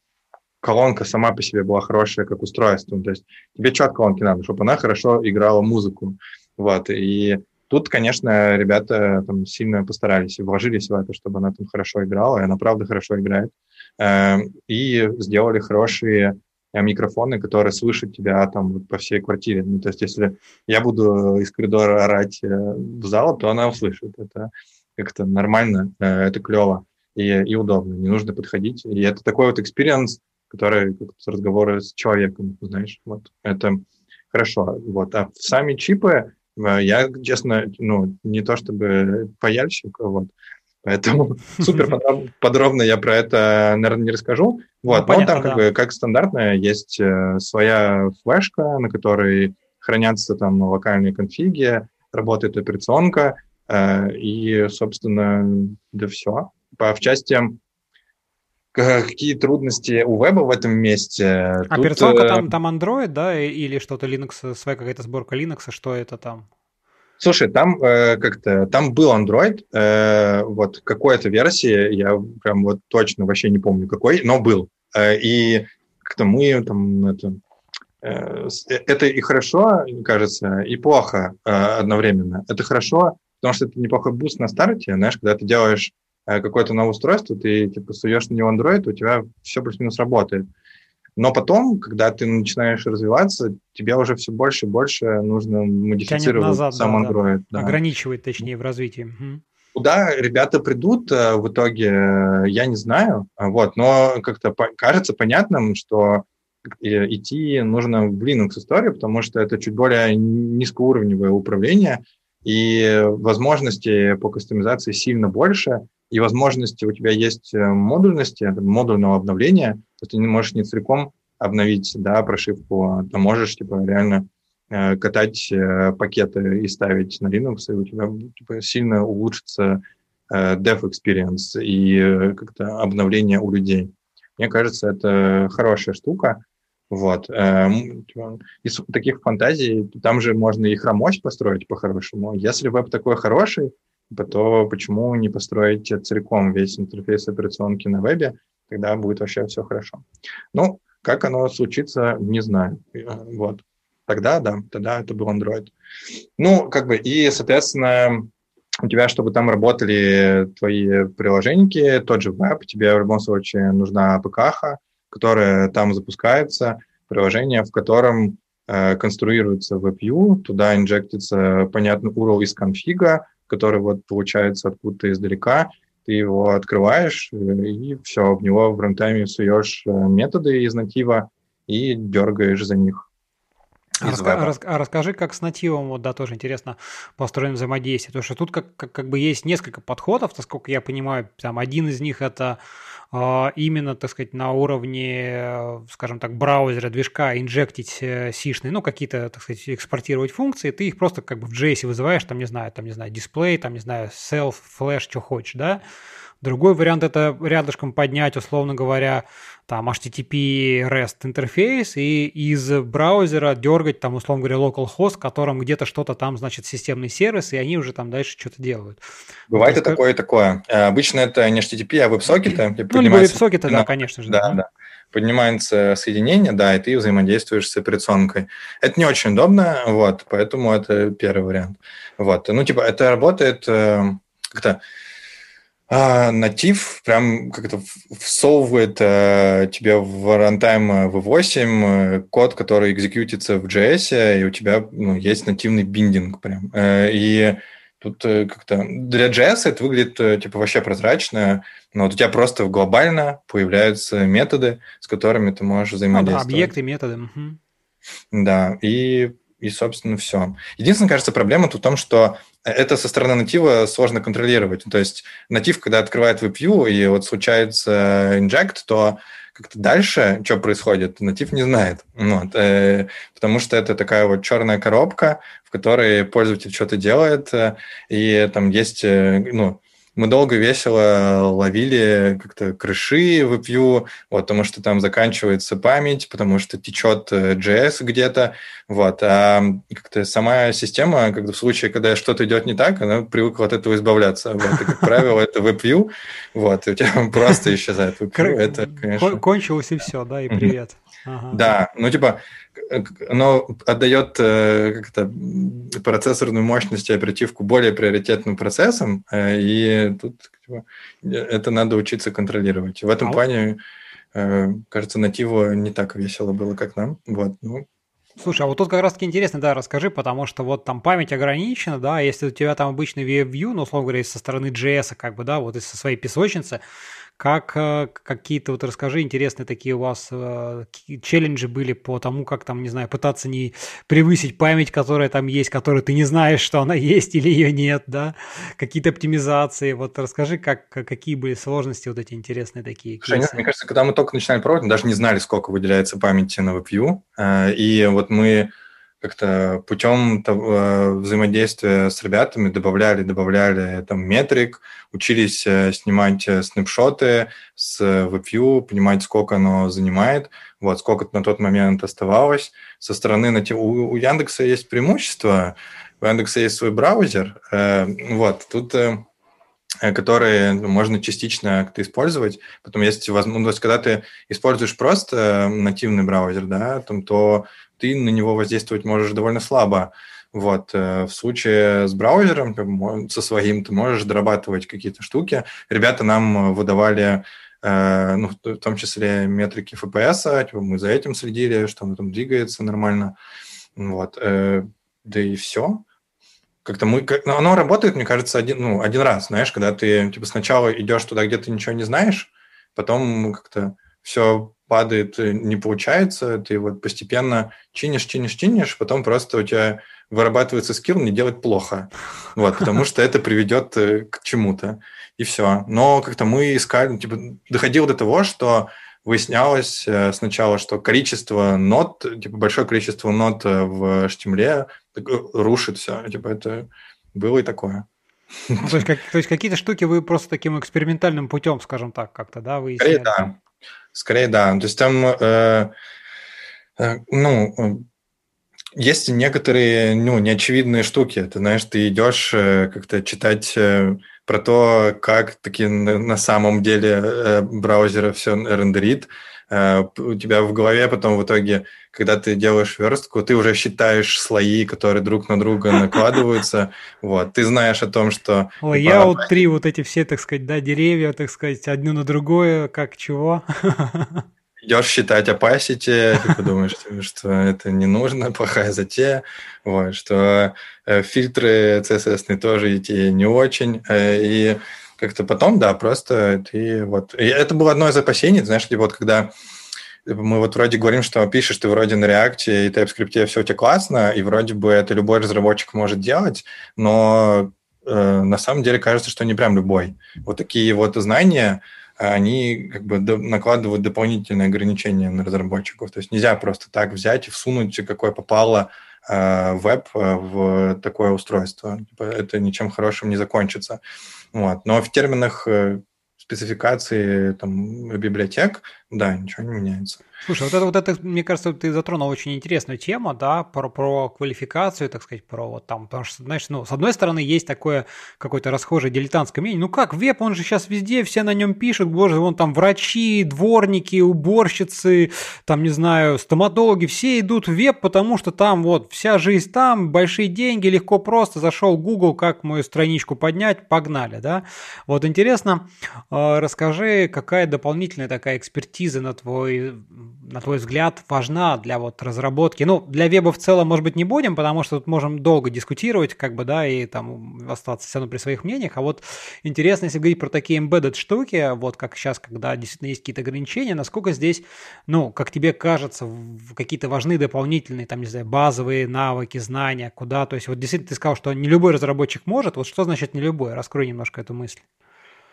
B: колонка сама по себе была хорошая как устройство. То есть тебе что от колонки надо? Чтобы она хорошо играла музыку. Вот. И тут, конечно, ребята там сильно постарались и вложились в это, чтобы она там хорошо играла, и она правда хорошо играет. Эм, и сделали хорошие микрофоны, которые слышат тебя там вот по всей квартире. Ну, то есть, если я буду из коридора орать э, в зал, то она услышит. Это как-то нормально, э, это клево и, и удобно. Не нужно подходить. И это такой вот experience, который как с с человеком, знаешь, вот это хорошо. Вот. А сами чипы, я, честно, ну, не то чтобы паяльщик, вот, Поэтому супер подробно я про это, наверное, не расскажу. Вот, ну, понятно, но там как да. как стандартная есть э, своя флешка, на которой хранятся там локальные конфиги, работает операционка, э, и, собственно, да все. По, в части какие трудности у веба в этом месте?
A: Операционка Тут, там, там Android, да, или что-то Linux, своя какая-то сборка Linux, что это там?
B: Слушай, там э, как-то там был Android, э, вот какой-то версии, я прям вот точно вообще не помню какой, но был. Э, и как-то мы там это, э, э, это и хорошо, кажется, и плохо одновременно. Это хорошо, потому что это неплохой буст на старте, знаешь, когда ты делаешь какое-то новое устройство, ты типа суешь на него Android, у тебя все плюс-минус работает. Но потом, когда ты начинаешь развиваться, тебе уже все больше и больше нужно модифицировать назад, сам да, Android.
A: Да. Да. Ограничивать, точнее, в развитии.
B: Куда ребята придут э, в итоге, э, я не знаю. Вот, но как-то кажется понятным, что идти нужно в Linux историю, потому что это чуть более низкоуровневое управление, и возможности по кастомизации сильно больше, и возможности у тебя есть э, модульности, модульного обновления, то ты не можешь не целиком обновить да, прошивку, а ты можешь типа, реально э, катать э, пакеты и ставить на Linux, и у тебя типа, сильно улучшится э, dev experience и э, как-то обновление у людей. Мне кажется, это хорошая штука. Вот. Э, типа, из таких фантазий, там же можно и хромось построить по-хорошему. Если веб такой хороший, то почему не построить целиком весь интерфейс операционки на вебе, тогда будет вообще все хорошо. Ну, Как оно случится, не знаю. Вот. Тогда, да, тогда это был Android. Ну, как бы, и, соответственно, у тебя, чтобы там работали твои приложения, тот же веб, тебе в любом случае нужна APK, которая там запускается, приложение, в котором э, конструируется WebView, туда инжектится понятный URL из конфига, который вот получается откуда-то издалека, ты его открываешь, э, и все, в него в рантайме суешь э, методы из натива и дергаешь за них.
A: А, раска- рас- а расскажи, как с нативом, вот, да, тоже интересно, построен взаимодействие. Потому что тут как, как, как бы есть несколько подходов, насколько я понимаю. Там один из них это э, именно, так сказать, на уровне, скажем так, браузера, движка инжектить э, сишные, ну, какие-то, так сказать, экспортировать функции, ты их просто как бы в JS вызываешь, там, не знаю, там, не знаю, дисплей, там, не знаю, self, flash, что хочешь, да, Другой вариант это рядышком поднять, условно говоря, там HTTP REST интерфейс и из браузера дергать там, условно говоря, localhost, в котором где-то что-то там, значит, системный сервис, и они уже там дальше что-то делают.
B: Бывает и такое, и такое. Э, обычно это не HTTP, а веб-сокеты.
A: Ну, либо веб-сокеты, да, конечно же.
B: Да, да. Поднимается соединение, да, и ты взаимодействуешь с операционкой. Это не очень удобно, вот, поэтому это первый вариант. Вот, ну, типа, это работает э, как-то а, натив прям как-то всовывает э, тебе в runtime V8 э, код, который экзекьютится в JS, и у тебя ну, есть нативный биндинг прям. Э, и тут э, как-то для JS это выглядит э, типа вообще прозрачно, но вот у тебя просто глобально появляются методы, с которыми ты можешь взаимодействовать.
A: Ну, да, объекты, методы. Угу.
B: Да, и и, собственно, все. Единственная, кажется, проблема тут в том, что это со стороны натива сложно контролировать. То есть натив, когда открывает WebView и вот случается inject, то как-то дальше, что происходит, натив не знает. Вот, э, потому что это такая вот черная коробка, в которой пользователь что-то делает, э, и там есть, э, ну, мы долго весело ловили как-то крыши в Vue, вот, потому что там заканчивается память, потому что течет JS э, где-то, вот, а как-то сама система, когда в случае, когда что-то идет не так, она привыкла от этого избавляться, вот, и, как правило, это WebView, вот, и у тебя просто исчезает WebView, это,
A: конечно... Кончилось и все, да, и привет.
B: Ага. Да, ну, типа, оно отдает э, как-то процессорную мощность и оперативку более приоритетным процессам, э, и тут это надо учиться контролировать. В этом а плане, э, кажется, нативу не так весело было, как нам. Вот, ну,
A: Слушай, а вот тут как раз-таки интересно, да, расскажи, потому что вот там память ограничена, да, если у тебя там обычный view, ну, условно говоря, со стороны JS, как бы, да, вот из своей песочницы, как э, какие-то, вот расскажи, интересные такие у вас э, челленджи были по тому, как там, не знаю, пытаться не превысить память, которая там есть, которую ты не знаешь, что она есть или ее нет, да? Какие-то оптимизации. Вот расскажи, как, какие были сложности вот эти интересные такие
B: Слушай, нет, мне кажется, когда мы только начинали пробовать, мы даже не знали, сколько выделяется памяти на WebView. Э, и вот мы как-то путем того, взаимодействия с ребятами добавляли, добавляли там метрик, учились э, снимать э, снапшоты с WebView, понимать, сколько оно занимает, вот, сколько на тот момент оставалось. Со стороны натив... у, у Яндекса есть преимущество, у Яндекса есть свой браузер, э, вот, тут э, которые можно частично как-то использовать. Потом есть возможность, ну, когда ты используешь просто нативный браузер, да, там, то ты на него воздействовать можешь довольно слабо. Вот. Э, в случае с браузером, со своим, ты можешь дорабатывать какие-то штуки. Ребята нам выдавали э, ну, в том числе метрики FPS, типа мы за этим следили, что оно там двигается нормально. Вот. Э, да и все. Как-то мы, ну, оно работает, мне кажется, один, ну, один раз, знаешь, когда ты типа сначала идешь туда, где ты ничего не знаешь, потом как-то все падает, э, не получается, ты вот постепенно чинишь, чинишь, чинишь, потом просто у тебя вырабатывается скилл не делать плохо, вот, потому что это приведет э, к чему-то, и все. Но как-то мы искали, ну, типа, доходило до того, что выяснялось э, сначала, что количество нот, типа большое количество нот в HTML рушит все, типа это было и такое.
A: То, есть, как, то есть какие-то штуки вы просто таким экспериментальным путем, скажем так, как-то, да, выясняли?
B: Скорее, да. Скорее, да. То есть там, э, э, ну, есть некоторые, ну, неочевидные штуки. Ты знаешь, ты идешь э, как-то читать э, про то, как таки на, самом деле э, браузер все рендерит, э, у тебя в голове потом в итоге, когда ты делаешь верстку, ты уже считаешь слои, которые друг на друга накладываются. Вот, ты знаешь о том, что...
A: Layout типа, 3, вот эти все, так сказать, да, деревья, так сказать, одно на другое, как чего.
B: идешь считать opacity, ты подумаешь, что это не нужно, плохая затея, вот, что э, фильтры CSS тоже идти не очень, э, и как-то потом, да, просто ты вот... И это было одно из опасений, знаешь, ли, вот когда мы вот вроде говорим, что пишешь ты вроде на React и TypeScript, все у тебя классно, и вроде бы это любой разработчик может делать, но э, на самом деле кажется, что не прям любой. Вот такие вот знания, они как бы накладывают дополнительные ограничения на разработчиков. То есть нельзя просто так взять и всунуть, какое попало э, веб э, в такое устройство. Типа, это ничем хорошим не закончится. Вот. Но в терминах э, спецификации там, библиотек, да, ничего не меняется.
A: Слушай, вот это, вот это, мне кажется, ты затронул очень интересную тему, да, про, про квалификацию, так сказать, про вот там, потому что, знаешь, ну, с одной стороны, есть такое какое-то расхожее дилетантское мнение, ну как, веб, он же сейчас везде, все на нем пишут, боже, вон там врачи, дворники, уборщицы, там, не знаю, стоматологи, все идут в веб, потому что там вот вся жизнь там, большие деньги, легко просто, зашел Google, как мою страничку поднять, погнали, да. Вот интересно, э, расскажи, какая дополнительная такая экспертиза на твой на твой взгляд, важна для вот разработки? Ну, для веба в целом, может быть, не будем, потому что тут можем долго дискутировать, как бы, да, и там остаться все равно при своих мнениях. А вот интересно, если говорить про такие embedded штуки, вот как сейчас, когда действительно есть какие-то ограничения, насколько здесь, ну, как тебе кажется, какие-то важны дополнительные, там, не знаю, базовые навыки, знания, куда, то есть вот действительно ты сказал, что не любой разработчик может, вот что значит не любой? Раскрой немножко эту мысль.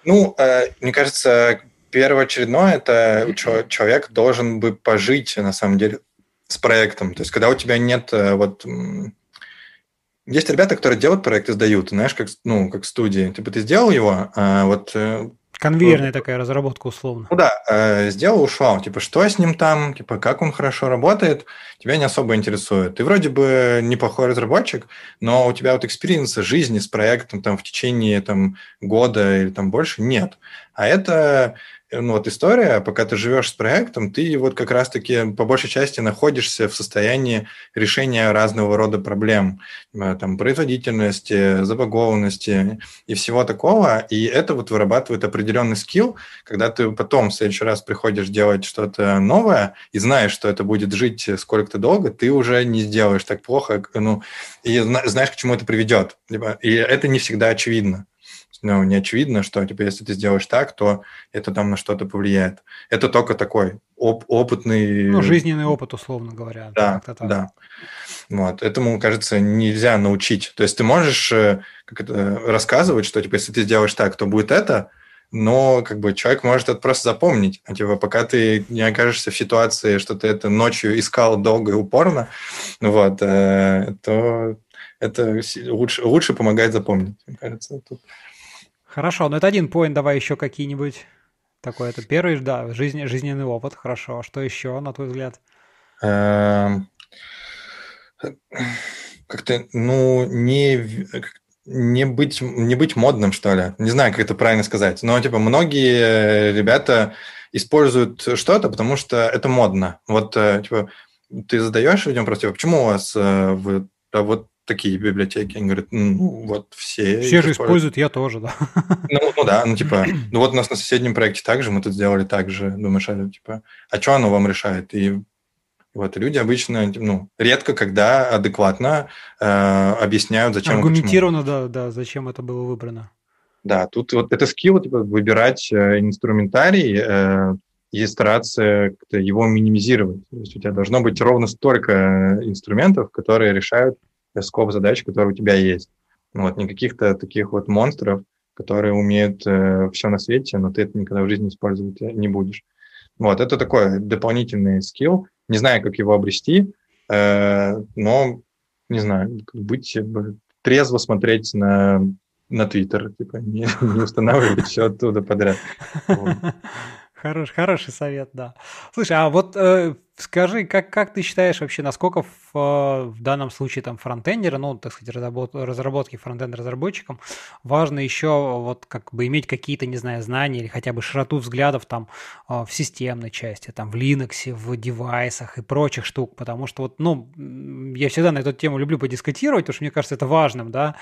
B: Ну, э, мне кажется, первоочередное это человек должен бы пожить на самом деле с проектом. То есть, когда у тебя нет э, вот есть ребята, которые делают проект и сдают, знаешь, как ну как студии. Типа ты сделал его, а вот э,
A: Конвейерная такая разработка условно.
B: Ну да, э, сделал, ушел. Типа, что с ним там, типа, как он хорошо работает, тебя не особо интересует. Ты вроде бы неплохой разработчик, но у тебя вот experience а жизни с проектом там в течение там года или там больше нет. А это ну, вот история, пока ты живешь с проектом, ты вот как раз-таки по большей части находишься в состоянии решения разного рода проблем, э, там, производительности, забагованности и всего такого, и это вот вырабатывает определенный скилл, когда ты потом в следующий раз приходишь делать что-то новое и знаешь, что это будет жить сколько-то долго, ты уже не сделаешь так плохо, ну, и знаешь, к чему это приведет. И это не всегда очевидно ну, не очевидно, что типа, если ты сделаешь так, то это там на что-то повлияет. Это только такой оп- опытный...
A: Ну, жизненный опыт, условно говоря.
B: Да, да. Вот. Этому, кажется, нельзя научить. То есть ты можешь э, как это, рассказывать, что типа, если ты сделаешь так, то будет это, но как бы человек может это просто запомнить. А типа, пока ты не окажешься в ситуации, что ты это ночью искал долго и упорно, вот, э, то это лучше, лучше помогает запомнить, мне кажется. Тут.
A: Хорошо, но это один поинт, давай еще какие-нибудь. Такой это первый, да, жизнь, жизненный опыт, хорошо. А что еще, на твой взгляд?
B: Эм, как-то, ну, не, не, быть, не быть модным, что ли. Не знаю, как это правильно сказать. Но, типа, многие ребята используют что-то, потому что это модно. Вот, э, типа, ты задаешь людям просто, типа, почему у вас э, вы, а вот такие библиотеки. Они говорят, ну, вот все...
A: Все же используют, я тоже, да.
B: Ну, ну да, ну типа, ну вот у нас на соседнем проекте также, мы тут сделали так же. Думаешь, а, типа, а что оно вам решает? И вот люди обычно, ну, редко, когда адекватно э, объясняют, зачем.
A: Аргументированно, да, да, зачем это было выбрано.
B: Да, тут вот это скилл, типа, выбирать э, инструментарий э, и стараться его минимизировать. То есть у тебя должно быть ровно столько инструментов, которые решают скоп задач, которые у тебя есть. Вот, не каких-то таких вот монстров, которые умеют э, все на свете, но ты это никогда в жизни использовать не будешь. Вот, это такой дополнительный скилл. Не знаю, как его обрести, э, но, не знаю, быть, трезво смотреть на, на Твиттер, типа, не, не устанавливать все оттуда подряд.
A: Хорош, хороший совет, да. Слушай, а вот э, скажи, как, как ты считаешь вообще, насколько в, в данном случае там фронтендера, ну, так сказать, разработ, разработки фронтенд-разработчикам важно еще вот как бы иметь какие-то, не знаю, знания или хотя бы широту взглядов там в системной части, там в Linux, в девайсах и прочих штук, потому что вот, ну, я всегда на эту тему люблю подискутировать, потому что мне кажется это важным, да,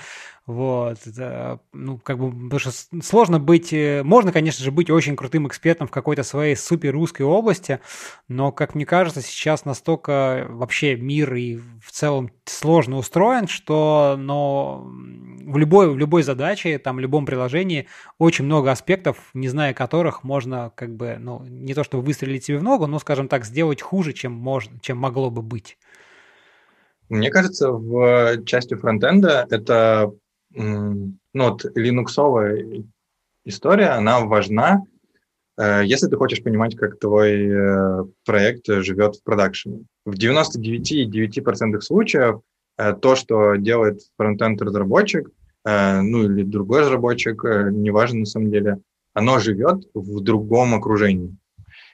A: вот, это, ну, как бы, потому что сложно быть, э, можно, конечно же, быть очень крутым экспертом в какой-то своей супер русской области, но, как мне кажется, сейчас настолько вообще мир и в целом сложно устроен, что, но в любой, в любой задаче, там, в любом приложении очень много аспектов, не зная которых можно, как бы, ну, не то чтобы выстрелить себе в ногу, но, скажем так, сделать хуже, чем можно, чем могло бы быть.
B: Мне кажется, в части фронтенда это ну, вот линуксовая история, она важна, э, если ты хочешь понимать, как твой э, проект живет в продакшене. В 99,9% случаев э, то, что делает фронтенд разработчик, ну или другой разработчик, неважно на самом деле, оно живет в другом окружении.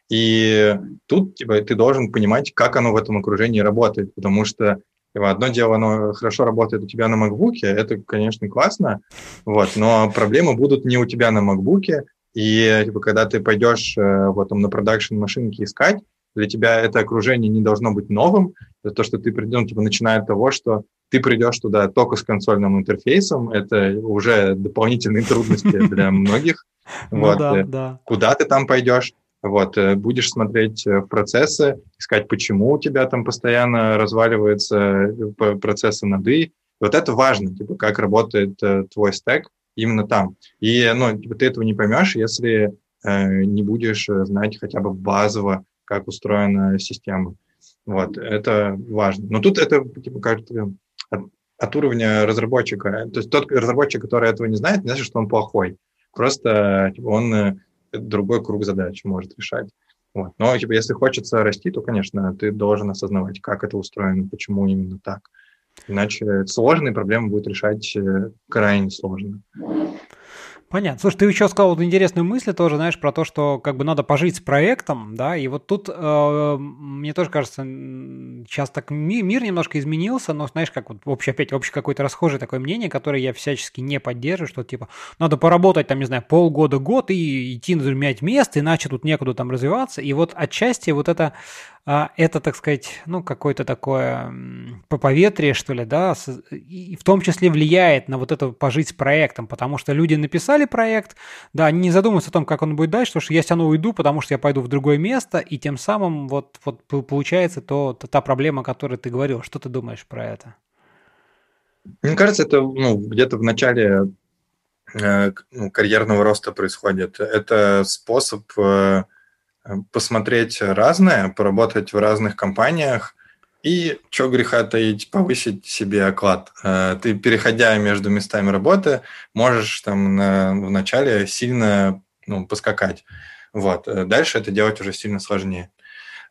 B: И тут типа, ты должен понимать, как оно в этом окружении работает, потому что Типа, одно дело, оно хорошо работает у тебя на MacBook, это, конечно, классно, вот, но проблемы будут не у тебя на MacBook, и типа, когда ты пойдешь э, вот, там, на продакшн машинки искать, для тебя это окружение не должно быть новым. Это то, что ты придешь, ну, типа, начиная от того, что ты придешь туда только с консольным интерфейсом, это уже дополнительные трудности для многих.
A: Ну вот. Э,
B: куда ты там пойдешь? Вот, э, будешь смотреть процессы, искать, почему у тебя там постоянно разваливаются процессы нады. Вот это важно, типа, как работает твой стек именно там. И, ну, типа, ты этого не поймешь, если э, не будешь знать хотя бы базово, как устроена система. Вот, это важно. Но тут это, типа, кажется, от, от уровня разработчика. То есть тот разработчик, который этого не знает, не значит, что он плохой. Просто типа, он другой круг задач может решать. Вот. Но типа, если хочется расти, то, конечно, ты должен осознавать, как это устроено, почему именно так. Иначе сложные проблемы будет решать э, крайне сложно.
A: Понятно. Слушай, ты еще сказал вот интересную мысль тоже, знаешь, про то, что как бы надо пожить с проектом, да, и вот тут э, мне тоже кажется, сейчас так ми- мир немножко изменился, но знаешь, как вот общее, опять общее какое-то расхожее такое мнение, которое я всячески не поддерживаю, что типа надо поработать там, не знаю, полгода, год и идти менять место, иначе тут некуда там развиваться. И вот отчасти вот это а, это, так сказать, ну, какое-то такое по поветрие, что ли, да, и в том числе влияет на вот это пожить с проектом, потому что люди написали проект, да, они не задумываются о том, как он будет дальше, потому что я все равно уйду, потому что я пойду в другое место, и тем самым вот, вот получается то, то, та проблема, о которой ты говорил. Что ты думаешь про это?
B: Мне кажется, это ну, где-то в начале э, ну, карьерного роста происходит. Это способ э, посмотреть разное, поработать в разных компаниях и, что греха таить, повысить себе оклад. Э, ты, переходя между местами работы, можешь там на, в начале сильно ну, поскакать. Вот. Э, дальше это делать уже сильно сложнее.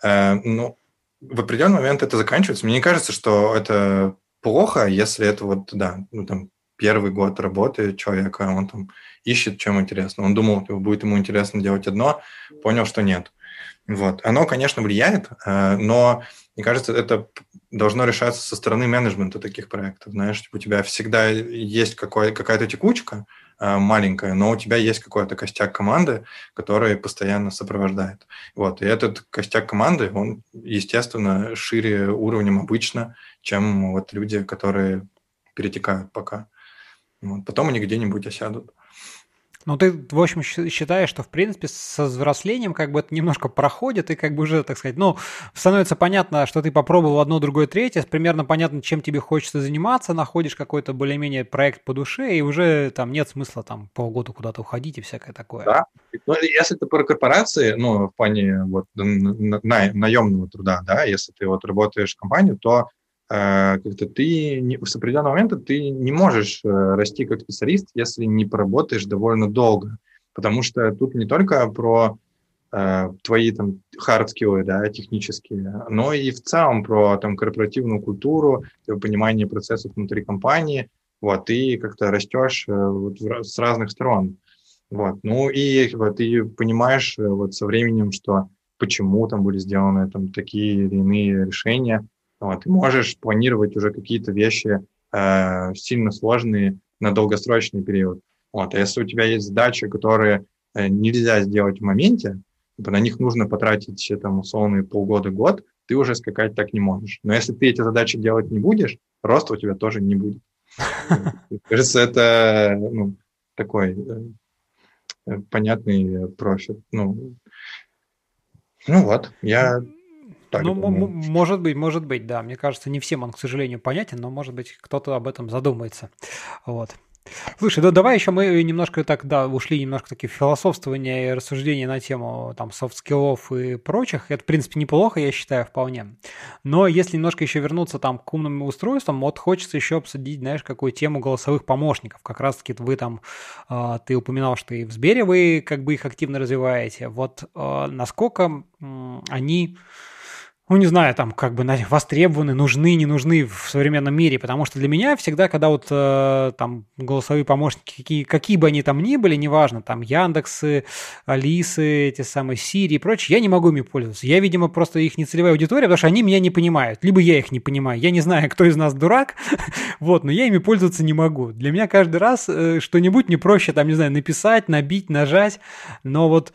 B: Э, ну, в определенный момент это заканчивается. Мне не кажется, что это плохо, если это вот, да, ну, там, первый год работы человека, он там ищет, чем интересно. Он думал, будет ему интересно делать одно, понял, что нет. Вот. Оно, конечно, влияет, э, но, мне кажется, это должно решаться со стороны менеджмента таких проектов. Знаешь, типа, у тебя всегда есть какая-то текучка э, маленькая, но у тебя есть какой-то костяк команды, который постоянно сопровождает. Вот. И этот костяк команды, он, естественно, шире уровнем обычно, чем вот люди, которые перетекают пока. Вот. Потом они где-нибудь осядут.
A: Ну, ты, в общем, считаешь, что, в принципе, со взрослением как бы это немножко проходит, и как бы уже, так сказать, ну, становится понятно, что ты попробовал одно, другое, третье, примерно понятно, чем тебе хочется заниматься, находишь какой-то более-менее проект по душе, и уже там нет смысла там полгода куда-то уходить и всякое такое.
B: Да, ну, если это про корпорации, ну, в плане вот на, на, наемного труда, да, если ты вот работаешь в компанию, то как-то ты не, с определенного момента ты не можешь э, расти как специалист, если не поработаешь довольно долго. Потому что тут не только про э, твои там skills, да, технические, но и в целом про там корпоративную культуру, понимание процессов внутри компании, вот, ты как-то растешь э, вот, в, с разных сторон. Вот. Ну и вот, ты понимаешь э, вот со временем, что почему там были сделаны там такие или иные решения. Вот. Ты можешь планировать уже какие-то вещи э, сильно сложные на долгосрочный период. Вот. А если у тебя есть задачи, которые э, нельзя сделать в моменте, типа, на них нужно потратить там условные полгода-год, ты уже скакать так не можешь. Но если ты эти задачи делать не будешь, роста у тебя тоже не будет. Кажется, это ну, такой э, понятный профиль. Ну, ну вот, я
A: так ну, может быть, может быть, да. Мне кажется, не всем он, к сожалению, понятен, но, может быть, кто-то об этом задумается. Вот. Слушай, да давай еще мы немножко так, да, ушли немножко такие философствования и рассуждения на тему там софт-скиллов и прочих. Это, в принципе, неплохо, я считаю, вполне. Но если немножко еще вернуться там к умным устройствам, вот хочется еще обсудить, знаешь, какую тему голосовых помощников. Как раз-таки вы там, э, ты упоминал, что и в Сбере вы как бы их активно развиваете. Вот э, насколько они ну, не знаю, там, как бы востребованы, нужны, не нужны в современном мире, потому что для меня всегда, когда вот э, там голосовые помощники, какие, какие бы они там ни были, неважно, там Яндексы, Алисы, эти самые Сири и прочее, я не могу ими пользоваться. Я, видимо, просто их не целевая аудитория, потому что они меня не понимают, либо я их не понимаю. Я не знаю, кто из нас дурак, вот, но я ими пользоваться не могу. Для меня каждый раз э, что-нибудь не проще, там, не знаю, написать, набить, нажать, но вот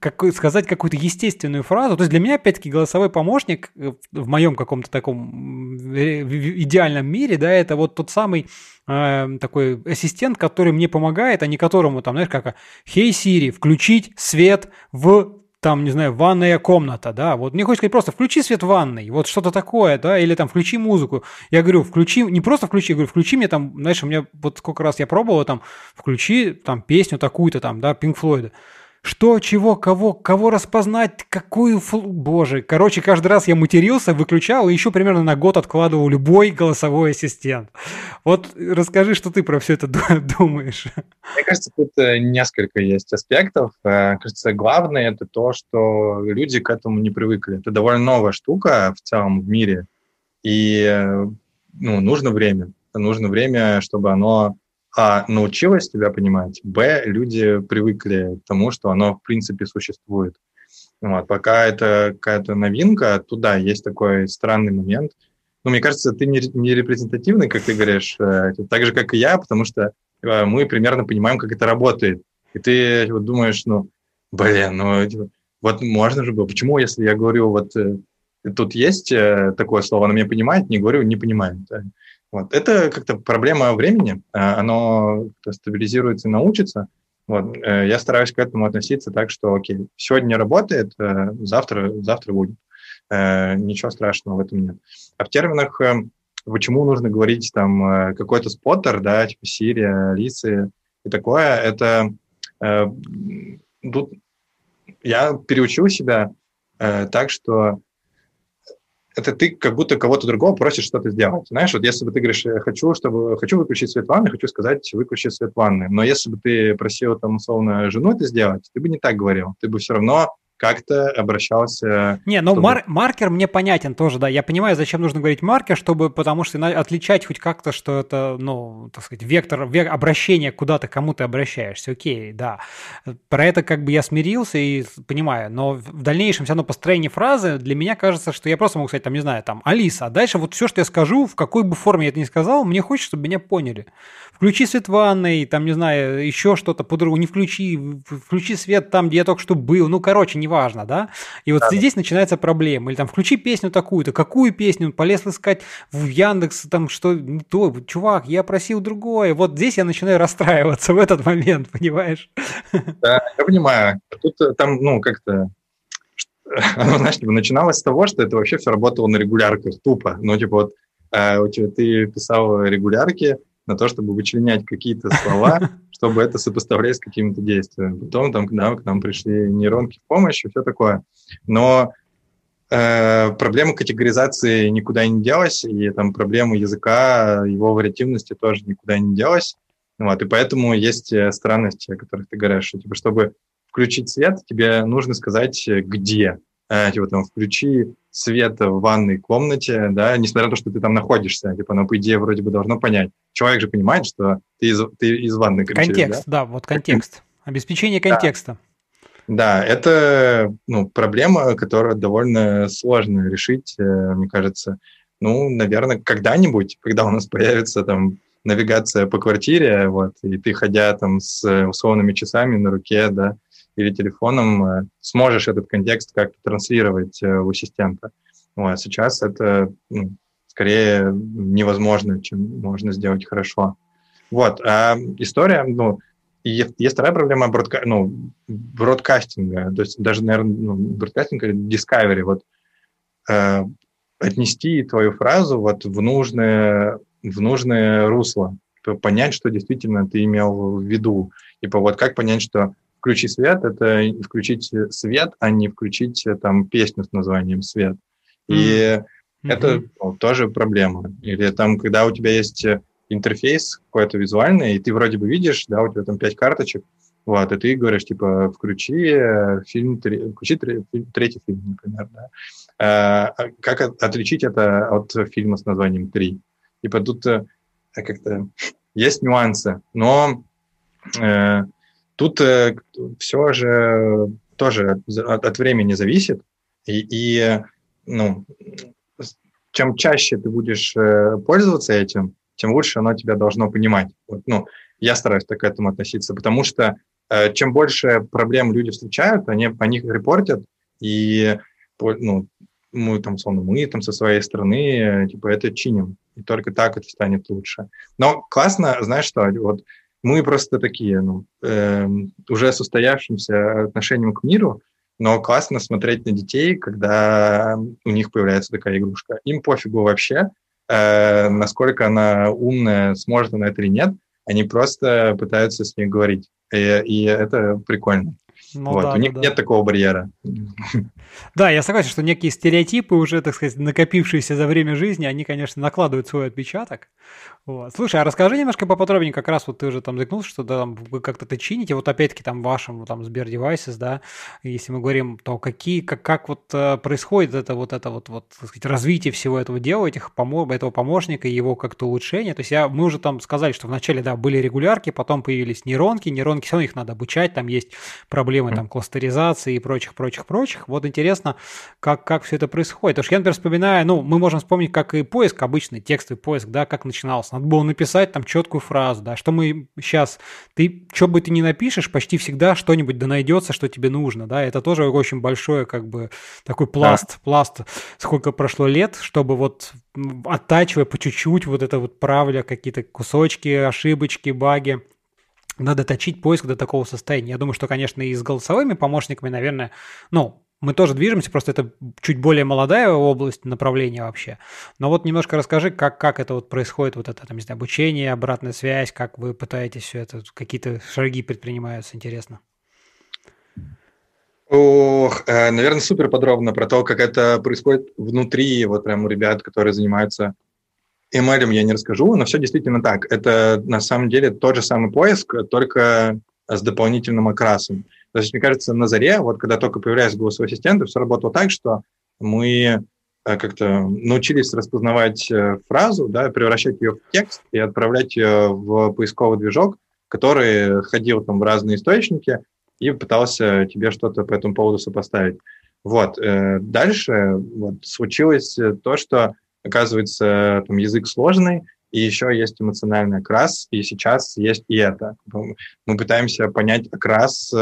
A: как, сказать какую-то естественную фразу. То есть для меня, опять-таки, голосовой помощник э, в моем каком-то таком идеальном мире, да, это вот тот самый э, такой ассистент, который мне помогает, а не которому там, знаешь, как «Хей, hey, Siri, включить свет в там, не знаю, ванная комната, да, вот мне хочется сказать просто включи свет в ванной, вот что-то такое, да, или там включи музыку. Я говорю, включи, не просто включи, я говорю, включи мне там, знаешь, у меня вот сколько раз я пробовал там, включи там песню такую-то там, да, Pink Floyd. Что, чего, кого, кого распознать, какую... Фл... Боже, короче, каждый раз я матерился, выключал и еще примерно на год откладывал любой голосовой ассистент. Вот расскажи, что ты про все это думаешь.
B: Мне кажется, тут э, несколько есть аспектов. Э, кажется, главное это то, что люди к этому не привыкли. Это довольно новая штука в целом в мире, и э, ну, нужно время. Нужно время, чтобы оно а, научилась тебя понимать, б, люди привыкли к тому, что оно в принципе существует. Вот. Пока это какая-то новинка, туда есть такой странный момент. Ну, мне кажется, ты не, не репрезентативный, как ты говоришь, э, так же, как и я, потому что э, мы примерно понимаем, как это работает. И ты вот думаешь, ну, блин, ну, типа, вот можно же было. Почему, если я говорю, вот э, тут есть такое слово, оно меня понимает, не говорю, не понимает. Вот. Это как-то проблема времени, а, оно стабилизируется и научится. Вот. Э, я стараюсь к этому относиться так, что, окей, сегодня работает, э, завтра, завтра будет. Э, ничего страшного в этом нет. А в терминах, почему нужно говорить там какой-то споттер, да, типа Сирия, Алисы и такое, это тут я переучил себя так, что это ты как будто кого-то другого просишь что-то сделать. Знаешь, вот если бы ты говоришь, хочу, чтобы, хочу выключить свет ванны, хочу сказать, выключи свет ванны. Но если бы ты просил, там, условно, жену это сделать, ты бы не так говорил. Ты бы все равно как-то обращался.
A: Не, ну чтобы... мар- маркер мне понятен тоже, да. Я понимаю, зачем нужно говорить маркер, чтобы, потому что отличать хоть как-то, что это, ну, так сказать, вектор, вектор обращения куда-то, кому ты обращаешься. Окей, да. Про это как бы я смирился и понимаю, но в дальнейшем все равно построение фразы для меня кажется, что я просто могу сказать, там, не знаю, там, Алиса, а дальше вот все, что я скажу, в какой бы форме я это ни сказал, мне хочется, чтобы меня поняли. Включи свет в ванной, там, не знаю, еще что-то по-другому, не включи, включи свет там, где я только что был, ну, короче, не неважно, да? И вот да, здесь начинается проблема. Или там включи песню такую-то, какую песню? Полез искать в Яндекс, там что не то, чувак, я просил другое. Вот здесь я начинаю расстраиваться в этот момент, понимаешь?
B: Да, я понимаю. Тут э, там, ну, как-то оно, знаешь, типа, начиналось с того, что это вообще все работало на регулярках, тупо. Ну, типа, вот э, ты писал регулярки на то, чтобы вычленять какие-то слова, чтобы это сопоставлять с какими-то действиями. Потом там, да, к нам пришли нейронки в помощь и все такое. Но э, проблема категоризации никуда не делась, и там проблема языка, его вариативности тоже никуда не делась. Вот, и поэтому есть э, странности, о которых ты говоришь, что, типа, чтобы включить свет, тебе нужно сказать, э, где. Э, типа там включи свет в ванной комнате, да, несмотря на то, что ты там находишься, типа, оно, по идее, вроде бы должно понять. Человек же понимает, что ты из, ты из ванны
A: кричишь, Контекст, да? да, вот контекст. Обеспечение контекста.
B: Да, это ну, проблема, которая довольно сложно решить, э, мне кажется. Ну, наверное, когда-нибудь, когда у нас появится там навигация по квартире, вот, и ты, ходя там с условными часами на руке, да, или телефоном, э, сможешь этот контекст как-то транслировать э, в ассистента. Вот, сейчас это ну, скорее невозможно, чем можно сделать хорошо. Вот, а история, ну, есть, есть вторая проблема бродка, ну, бродкастинга, то есть даже, наверное, ну, бродкастинг или discovery, вот, э, отнести твою фразу вот в нужное, в нужное русло, понять, что действительно ты имел в виду. Типа вот как понять, что включи свет, это включить свет, а не включить там песню с названием свет. И mm-hmm. это ну, тоже проблема. Или там, когда у тебя есть интерфейс какой-то визуальный, и ты вроде бы видишь, да, у тебя там пять карточек, вот, и ты говоришь, типа, включи э, фильм, включи третий фильм, например, да. А, а как отличить это от фильма с названием «Три»? Типа, тут э, как-то есть нюансы, но э, тут э, все же тоже от, от времени зависит, и, и ну, чем чаще ты будешь э, пользоваться этим, тем лучше оно тебя должно понимать. Вот, ну, я стараюсь так к этому относиться, потому что э, чем больше проблем люди встречают, они по них репортят, и ну, мы там, словно мы там со своей стороны, э, типа, это чиним. И только так это станет лучше. Но классно, знаешь что, вот мы просто такие, ну, э, уже с устоявшимся отношением к миру, но классно смотреть на детей, когда у них появляется такая игрушка. Им пофигу вообще, э, насколько она умная, сможет она это или нет, они просто пытаются с ней говорить. И, и это прикольно. Ну, вот, да, у них да, нет да. такого барьера.
A: Да, я согласен, что некие стереотипы уже, так сказать, накопившиеся за время жизни, они, конечно, накладывают свой отпечаток. Вот. Слушай, а расскажи немножко поподробнее, как раз вот ты уже там заикнулся, что да, там, вы как-то это чините, вот опять-таки там вашим там Сбер Devices, да, если мы говорим, то какие, как, как вот э, происходит это вот это вот, вот так сказать, развитие всего этого дела, этих помо этого помощника и его как-то улучшение. То есть я, мы уже там сказали, что вначале, да, были регулярки, потом появились нейронки, нейронки все равно их надо обучать, там есть проблемы там кластеризации и прочих, прочих, прочих. Вот интересно, как, как все это происходит. Потому что я, например, вспоминаю, ну, мы можем вспомнить, как и поиск, обычный текстовый поиск, да, как начинался надо было написать там четкую фразу, да, что мы сейчас, ты, что бы ты ни напишешь, почти всегда что-нибудь да найдется, что тебе нужно, да, это тоже очень большой, как бы, такой пласт, да. пласт, сколько прошло лет, чтобы вот оттачивая по чуть-чуть вот это вот правля, какие-то кусочки, ошибочки, баги, надо точить поиск до такого состояния. Я думаю, что, конечно, и с голосовыми помощниками, наверное, ну, мы тоже движемся, просто это чуть более молодая область направления вообще. Но вот немножко расскажи, как, как это вот происходит, вот это, там, не знаю, обучение, обратная связь, как вы пытаетесь все это, какие-то шаги предпринимаются, интересно.
B: Ох, э, наверное, супер подробно про то, как это происходит внутри, вот прям у ребят, которые занимаются ML, я не расскажу, но все действительно так. Это на самом деле тот же самый поиск, только с дополнительным окрасом. То есть, мне кажется, на заре, вот когда только появлялись голосовые ассистенты, все работало так, что мы э, как-то научились распознавать э, фразу, да, превращать ее в текст и отправлять ее в поисковый движок, который ходил там в разные источники и пытался тебе что-то по этому поводу сопоставить. Вот. Э, дальше вот, случилось то, что, оказывается, там язык сложный, и еще есть эмоциональный окрас, и сейчас есть и это. Мы пытаемся понять окрас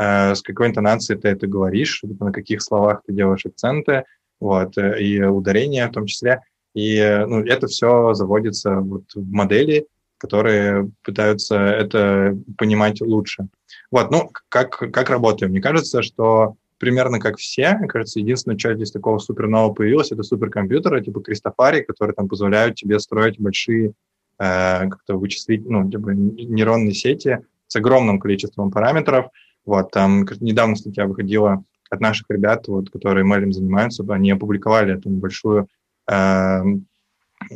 B: Э, с какой интонацией ты это говоришь, на каких словах ты делаешь акценты, вот, и ударения в том числе. И ну, это все заводится вот в модели, которые пытаются это понимать лучше. Вот, ну, как, как работаем? Мне кажется, что примерно как все, мне кажется, единственное, что здесь такого супер нового появилось, это суперкомпьютеры типа Кристофари, которые там позволяют тебе строить большие э, как-то вычислить, ну, типа нейронные сети с огромным количеством параметров, вот, там недавно статья выходила от наших ребят, вот, которые ML занимаются, они опубликовали эту большую э,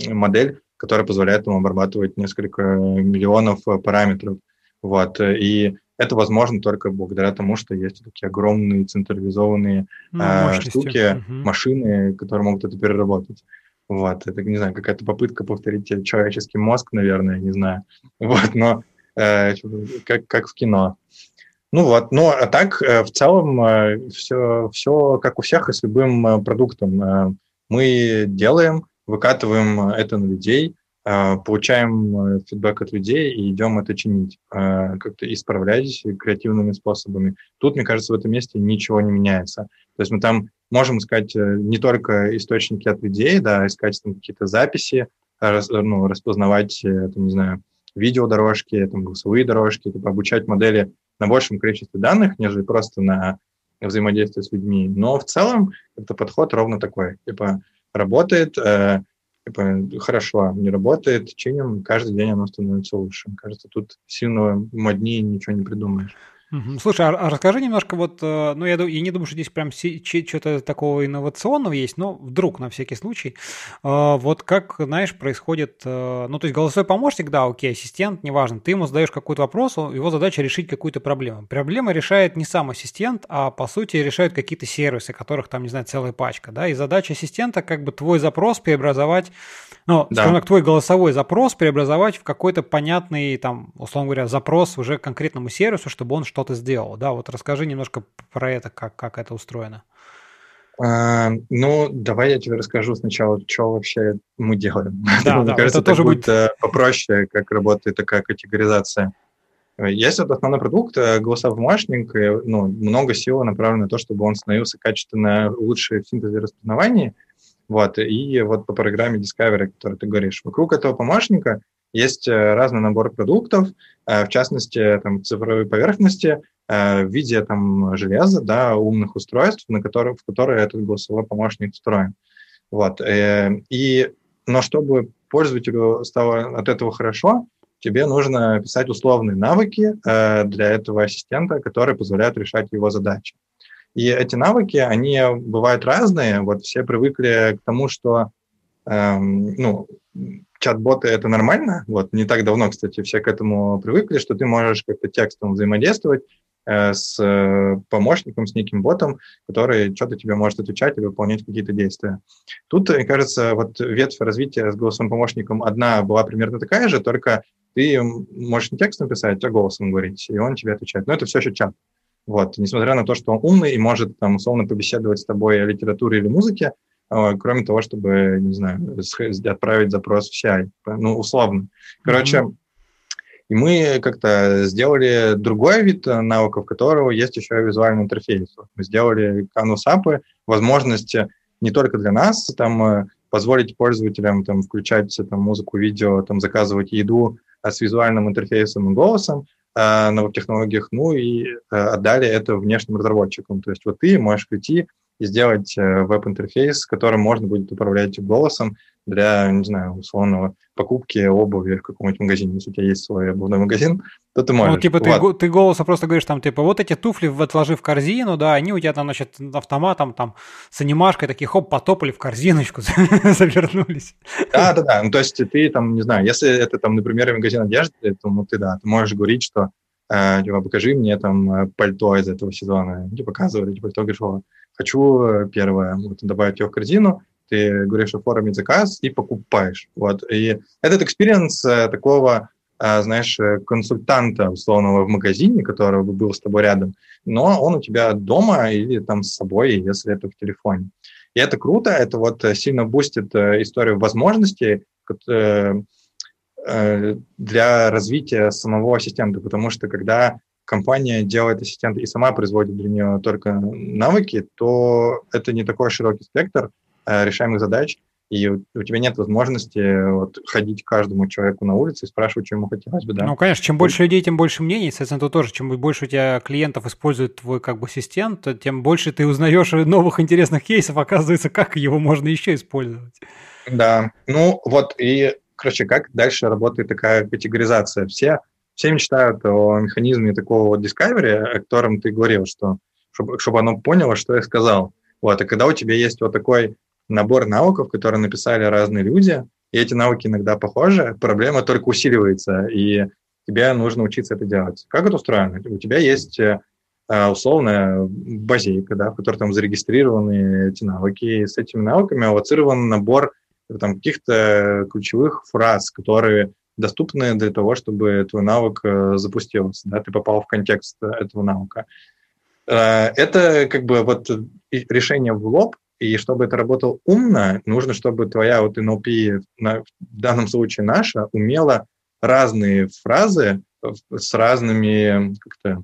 B: модель, которая позволяет им обрабатывать несколько миллионов параметров. Вот, и это возможно только благодаря тому, что есть такие огромные централизованные ну, э, штуки, угу. машины, которые могут это переработать. Вот, это, не знаю, какая-то попытка повторить человеческий мозг, наверное, не знаю. Вот, но э, как, как в кино. Ну вот, ну а так в целом все, все как у всех и с любым продуктом. Мы делаем, выкатываем это на людей, получаем фидбэк от людей и идем это чинить, как-то исправлять креативными способами. Тут, мне кажется, в этом месте ничего не меняется. То есть мы там можем искать не только источники от людей, да, искать там какие-то записи, ну, распознавать, там, не знаю, видеодорожки, там, голосовые дорожки, типа, обучать модели на большем количестве данных, нежели просто на взаимодействие с людьми. Но в целом это подход ровно такой. Типа, работает, э, хорошо, не работает, чиним, каждый день оно становится лучше. Кажется, тут сильно моднее ничего не придумаешь.
A: Слушай, а, а расскажи немножко вот, э, ну я, я не думаю, что здесь прям что-то такого инновационного есть, но вдруг на всякий случай, э, вот как, знаешь, происходит, э, ну то есть голосовой помощник, да, окей, ассистент, неважно, ты ему задаешь какой-то вопрос, его задача решить какую-то проблему. Проблема решает не сам ассистент, а по сути решают какие-то сервисы, которых там, не знаю, целая пачка, да, и задача ассистента как бы твой запрос преобразовать, ну, да. скажем так, твой голосовой запрос преобразовать в какой-то понятный, там, условно говоря, запрос уже конкретному сервису, чтобы он что-то сделал. Да, вот расскажи немножко про это, как, как это устроено.
B: А, ну, давай я тебе расскажу сначала, что вообще мы делаем.
A: Да, Мне
B: да, кажется,
A: это тоже
B: будет, э, попроще, как работает такая категоризация. Есть вот основной продукт, э, голосовой помощник, ну, много сил направлено на то, чтобы он становился качественно лучше в синтезе распознавании. Вот, и вот по программе Discovery, о которой ты говоришь, вокруг этого помощника есть э, разный набор продуктов, в частности, там, цифровой поверхности, Э, в виде там, железа, да, умных устройств, на которых, в которые этот голосовой помощник встроен. Вот. Э, и, но чтобы пользователю стало от этого хорошо, тебе нужно писать условные навыки э, для этого ассистента, которые позволяют решать его задачи. И эти навыки, они бывают разные. Вот все привыкли к тому, что эм, ну, чат-боты это нормально. Вот не так давно, кстати, все к этому привыкли, что ты можешь как-то текстом взаимодействовать, Э, с э, помощником, с неким ботом, который что-то тебе может отвечать и выполнять какие-то действия. Тут, мне кажется, вот ветвь развития с голосовым помощником одна была примерно такая же, только ты можешь не текстом писать, а голосом говорить, и он тебе отвечает. Но это все еще чат. Вот, несмотря на то, что он умный и может там условно побеседовать с тобой о литературе или музыке, кроме того, чтобы, не знаю, отправить запрос в CI, ну, условно. Короче, mm-hmm и мы как-то сделали другой вид э, навыков, у которого есть еще и визуальный интерфейс. Мы сделали канусапы, возможности не только для нас, там, э, позволить пользователям там, включать там, музыку, видео, там, заказывать еду а с визуальным интерфейсом и голосом э, на веб-технологиях, ну и э, отдали это внешним разработчикам. То есть вот ты можешь прийти и сделать э, веб-интерфейс, которым можно будет управлять голосом для, не знаю, условного покупки обуви в каком-нибудь магазине. Если у тебя есть свой обувной магазин, то ты можешь.
A: Ну, типа вот. ты, ты голоса просто говоришь там, типа, вот эти туфли отложи в корзину, да, они у тебя там, значит, автоматом там с анимашкой такие, хоп, потопали в корзиночку, завернулись.
B: Да-да-да, ну, то есть ты там, не знаю, если это там, например, магазин одежды, то ну, ты, да, ты можешь говорить, что э, типа, покажи мне там э, пальто из этого сезона. И показывали, типа, пальто, говоришь, хочу э, первое, вот, добавить его в корзину, ты говоришь оформить заказ и покупаешь. Вот. И этот экспириенс э, такого, э, знаешь, консультанта условного в магазине, который бы был с тобой рядом, но он у тебя дома или там с собой, если это в телефоне. И это круто, это вот сильно бустит историю возможностей для развития самого ассистента, потому что когда компания делает ассистента и сама производит для нее только навыки, то это не такой широкий спектр э, решаемых задач, и у, у тебя нет возможности вот, ходить каждому человеку на улице и спрашивать, что ему хотелось бы. Да?
A: Ну, конечно, чем больше людей, тем больше мнений, соответственно, то тоже, чем больше у тебя клиентов использует твой как бы ассистент, тем больше ты узнаешь новых интересных кейсов, оказывается, как его можно еще использовать.
B: Да, ну вот и, короче, как дальше работает такая категоризация? Все все мечтают о механизме такого вот discovery, о котором ты говорил, что чтобы, чтобы оно поняло, что я сказал. Вот, и когда у тебя есть вот такой набор навыков, которые написали разные люди, и эти навыки иногда похожи, проблема только усиливается, и тебе нужно учиться это делать. Как это устроено? У тебя есть э, условная базейка, да, в которой там зарегистрированы эти навыки, и с этими навыками аллоцирован набор там, каких-то ключевых фраз, которые доступны для того, чтобы твой навык э, запустился, да, ты попал в контекст этого навыка. Э, это как бы вот решение в лоб, и чтобы это работало умно, нужно, чтобы твоя вот NLP, в данном случае наша, умела разные фразы с разными как-то э,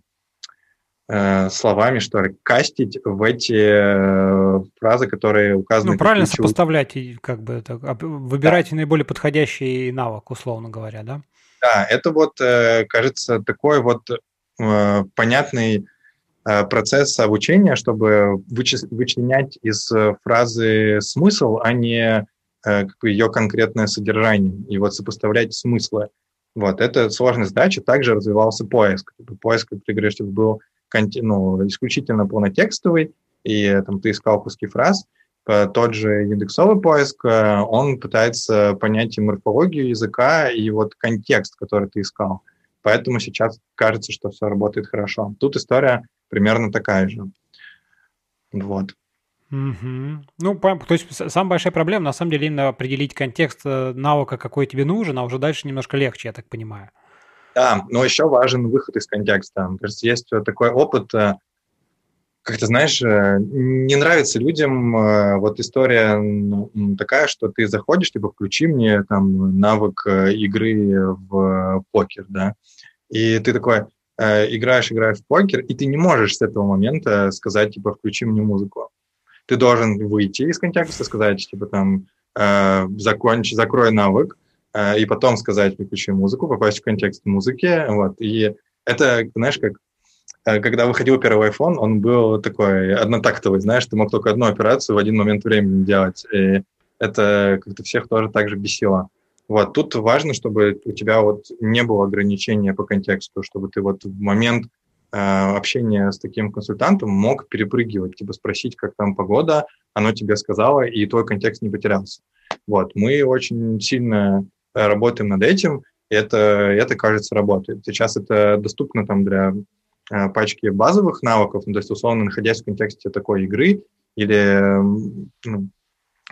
B: словами, что ли, кастить в эти э, фразы, которые указаны.
A: Ну, правильно ключевые. сопоставлять как бы это, выбирать да. наиболее подходящий навык, условно говоря, да?
B: Да, это вот, э, кажется, такой вот э, понятный э, процесс обучения, чтобы вычленять из э, фразы смысл, а не э, ее конкретное содержание, и вот сопоставлять смыслы. Вот, это сложная задача. Также развивался поиск. Поиск, как ты говоришь, был ну, исключительно полнотекстовый, и там ты искал куски фраз. Тот же индексовый поиск, э, он пытается понять и морфологию языка, и вот контекст, который ты искал. Поэтому сейчас кажется, что все работает хорошо. Тут история примерно такая же. Вот.
A: Угу. Ну, то есть самая большая проблема, на самом деле, именно определить контекст э, навыка, какой тебе нужен, а уже дальше немножко легче, я так понимаю.
B: Да, но еще важен выход из контекста. Мне кажется, есть такой опыт, э, как ты знаешь, э, не нравится людям вот история такая, что ты заходишь, типа, включи мне там навык игры в покер, да, и ты такой, играешь, играешь в покер, и ты не можешь с этого момента сказать, типа, включи мне музыку ты должен выйти из контекста, сказать, типа там, э, закончи, закрой навык, э, и потом сказать, выключи музыку, попасть в контекст музыки, вот, и это, знаешь, как э, когда выходил первый iPhone, он был такой однотактовый, знаешь, ты мог только одну операцию в один момент времени делать, и это как-то всех тоже так же бесило. Вот, тут важно, чтобы у тебя вот не было ограничения по контексту, чтобы ты вот в момент Э, общение с таким консультантом мог перепрыгивать, типа спросить, как там погода, оно тебе сказало, и твой контекст не потерялся. Вот, мы очень сильно э, работаем над этим, и это, это кажется, работает. Сейчас это доступно там для э, пачки базовых навыков, ну, то есть, условно, находясь в контексте такой игры или ну,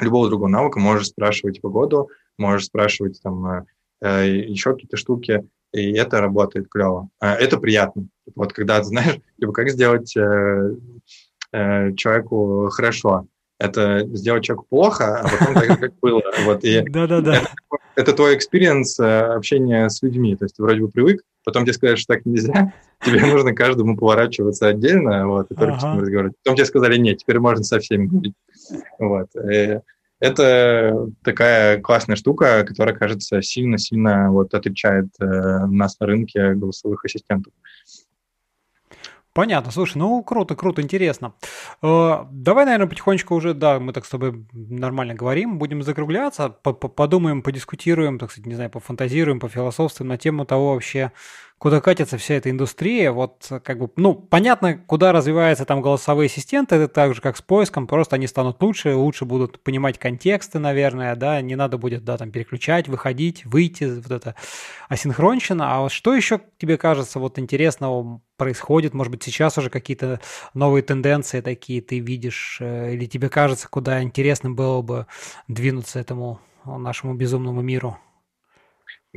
B: любого другого навыка, можешь спрашивать погоду, можешь спрашивать там еще какие-то штуки, и это работает клево. Это приятно. Вот когда ты знаешь, типа, как сделать э, э, человеку хорошо. Это сделать человеку плохо, а потом так, как было. Вот, и
A: Да-да-да.
B: Это, твой экспириенс э, общения с людьми. То есть ты вроде бы привык, потом тебе сказали, что так нельзя, тебе нужно каждому поворачиваться отдельно, вот, и только ага. с ним разговаривать. Потом тебе сказали, нет, теперь можно со всеми говорить. Вот. И это такая классная штука, которая, кажется, сильно-сильно вот отличает э, нас на рынке голосовых ассистентов.
A: Понятно, слушай, ну круто, круто, интересно. Э, давай, наверное, потихонечку уже, да, мы так с тобой нормально говорим, будем закругляться, подумаем, подискутируем, так сказать, не знаю, пофантазируем, пофилософствуем на тему того вообще, куда катится вся эта индустрия. Вот как бы, ну, понятно, куда развиваются там голосовые ассистенты, это так же, как с поиском, просто они станут лучше, лучше будут понимать контексты, наверное, да, не надо будет, да, там переключать, выходить, выйти, вот это асинхронщина. А вот что еще тебе кажется вот интересного происходит? Может быть, сейчас уже какие-то новые тенденции такие ты видишь, э, или тебе кажется, куда интересно было бы двинуться этому нашему безумному миру?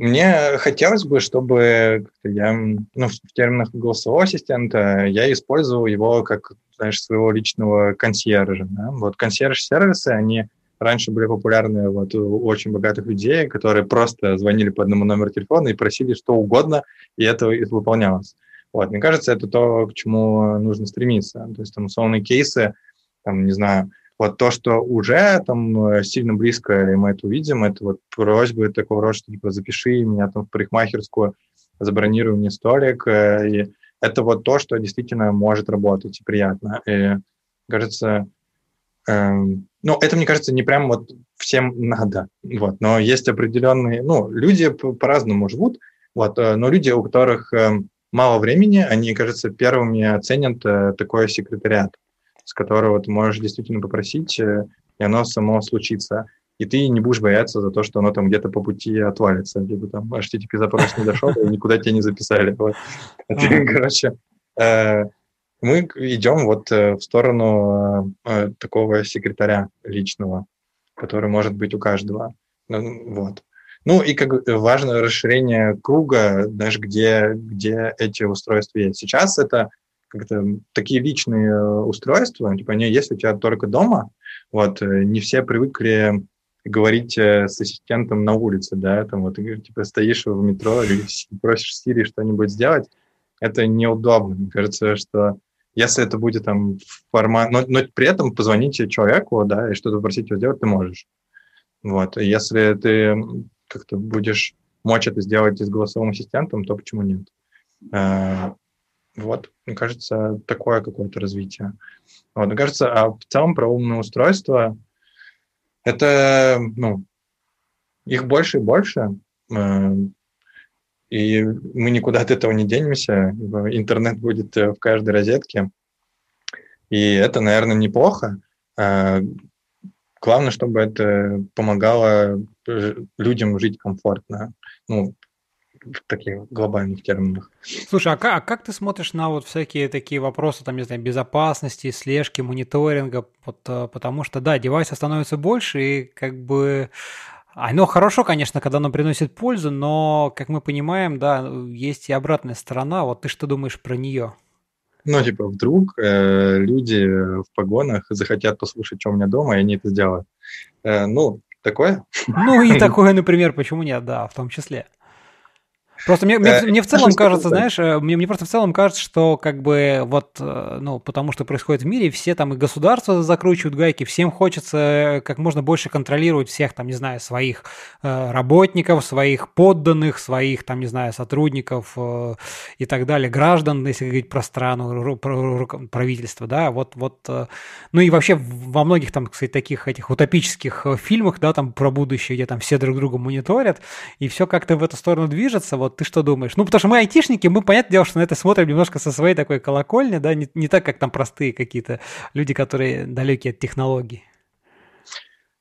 B: Мне хотелось бы, чтобы я, ну, в терминах голосового ассистента я использовал его как, знаешь, своего личного консьержа. Да? Вот консьерж-сервисы, они раньше были популярны вот у очень богатых людей, которые просто звонили по одному номеру телефона и просили что угодно, и это выполнялось. Вот, мне кажется, это то, к чему нужно стремиться. То есть там условные кейсы, там, не знаю, вот то, что уже там э, сильно близко, и мы это увидим, это вот просьбы такого рода, что типа запиши меня там в парикмахерскую, забронируй мне столик, э, и это вот то, что действительно может работать и приятно. И кажется, эм, ну, это, мне кажется, не прям вот всем надо, вот, но есть определенные, ну, люди по-разному живут, вот, э, но люди, у которых эм, мало времени, они, кажется, первыми оценят такой секретариат с которого ты можешь действительно попросить, э, и оно само случится. И ты не будешь бояться за то, что оно там где-то по пути отвалится. Либо там HTTP запрос не дошел, и никуда тебя не записали. Вот. Короче, э, мы идем вот э, в сторону такого секретаря личного, который может быть у каждого. Ну, вот. Ну и как важно расширение круга, даже где, где эти устройства есть. Сейчас это как-то такие личные устройства, типа они есть у тебя только дома. Вот не все привыкли говорить э, с ассистентом на улице, да, там вот типа стоишь в метро или просишь Сири что-нибудь сделать, это неудобно. Мне кажется, что если это будет там формат... Но, но при этом позвонить человеку, да, и что-то попросить его сделать, ты можешь. Вот. Если ты как-то будешь мочь это сделать с голосовым ассистентом, то почему нет? Вот, мне кажется, такое какое-то развитие. Вот, мне кажется, а в целом про умное устройство это, ну, их больше и больше, э, и мы никуда от этого не денемся. Интернет будет э, в каждой розетке, и это, наверное, неплохо. Э, главное, чтобы это помогало людям жить комфортно. Ну, в таких глобальных терминах.
A: Слушай, а как, а как ты смотришь на вот всякие такие вопросы, там, не знаю, безопасности, слежки, мониторинга? Вот, э, потому что, да, девайсов становится больше, и как бы оно хорошо, конечно, когда оно приносит пользу, но, как мы понимаем, да, есть и обратная сторона. Вот ты что думаешь про нее?
B: Ну, типа, вдруг э, люди в погонах захотят послушать, что у меня дома, и они это сделают. Э, ну, такое?
A: Ну, и такое, например, почему нет, да, в том числе. Просто мне, мне, э, мне в целом кажется, знаешь, э, мне, мне просто в целом кажется, что как бы вот, э, ну, потому что происходит в мире, все там и государства закручивают гайки, всем хочется как можно больше контролировать всех там, не знаю, своих работников, своих подданных, своих там, не знаю, сотрудников и так далее, граждан, если говорить про страну, про правительство, да, вот, вот, ну и вообще во многих там, кстати, таких этих утопических фильмах, да, там про будущее, где там все друг друга мониторят, и все как-то в эту сторону движется, вот ты что думаешь? Ну, потому что мы айтишники, мы, понятное дело, что на это смотрим немножко со своей такой колокольни, да, не, не так, как там простые какие-то люди, которые далеки от технологий.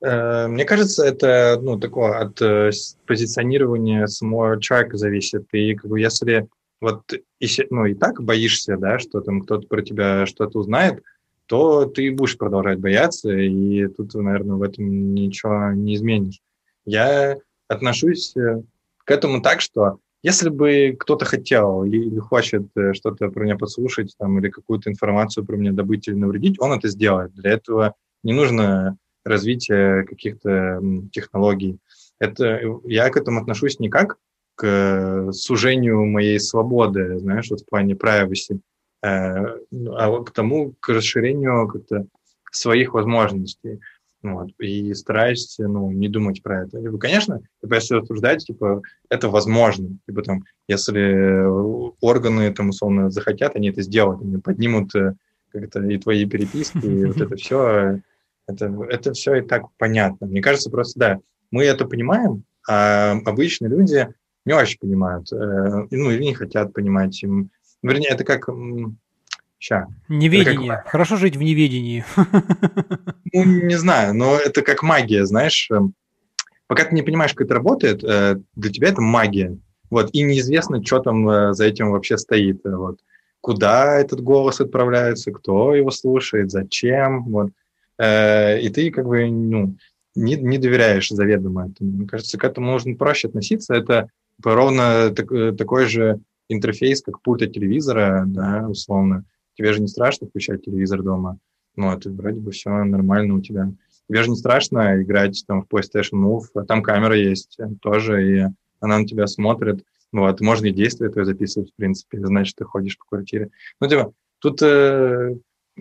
B: Э, мне кажется, это ну, такое от э, позиционирования самого человека зависит. И как бы, если вот и, ну, и так боишься, да, что там кто-то про тебя что-то узнает, то ты будешь продолжать бояться, и тут, наверное, в этом ничего не изменишь. Я отношусь э, к этому так, что если бы кто-то хотел или хочет э, что-то про меня послушать, там, или какую-то информацию про меня добыть или навредить, он это сделает. Для этого не нужно развитие каких-то технологий. Это, э, я к этому отношусь не как к э, сужению моей свободы, знаешь, вот в плане privacy, а к тому, к расширению как-то своих возможностей. Вот, и стараюсь, ну, не думать про это. Либо, конечно, типа, если рассуждать, типа, это возможно. Типа, там, если органы, там, условно, захотят, они это сделают, они поднимут э, как-то и твои переписки, и вот это все, это, это все и так понятно. Мне кажется, просто, да, мы это понимаем, а обычные люди не очень понимают, э, ну, или не хотят понимать. Им, вернее, это как
A: Ща. Неведение. Как... Хорошо жить в неведении.
B: Ну, не знаю, но это как магия, знаешь. Эм, пока ты не понимаешь, как это работает, э, для тебя это магия. Вот, и неизвестно, что там э, за этим вообще стоит. Э, вот. Куда этот голос отправляется, кто его слушает, зачем. Вот. И ты как бы ну, не, не доверяешь заведомо этому. Мне кажется, к этому нужно проще относиться. Это ровно так, такой же интерфейс, как пульт от телевизора, да, условно тебе же не страшно включать телевизор дома. Ну, это вроде бы все нормально у тебя. Тебе же не страшно играть там в PlayStation Move, а там камера есть тоже, и она на тебя смотрит. Вот, можно и действия твои записывать, в принципе, значит, ты ходишь по квартире. Ну, типа, тут, э,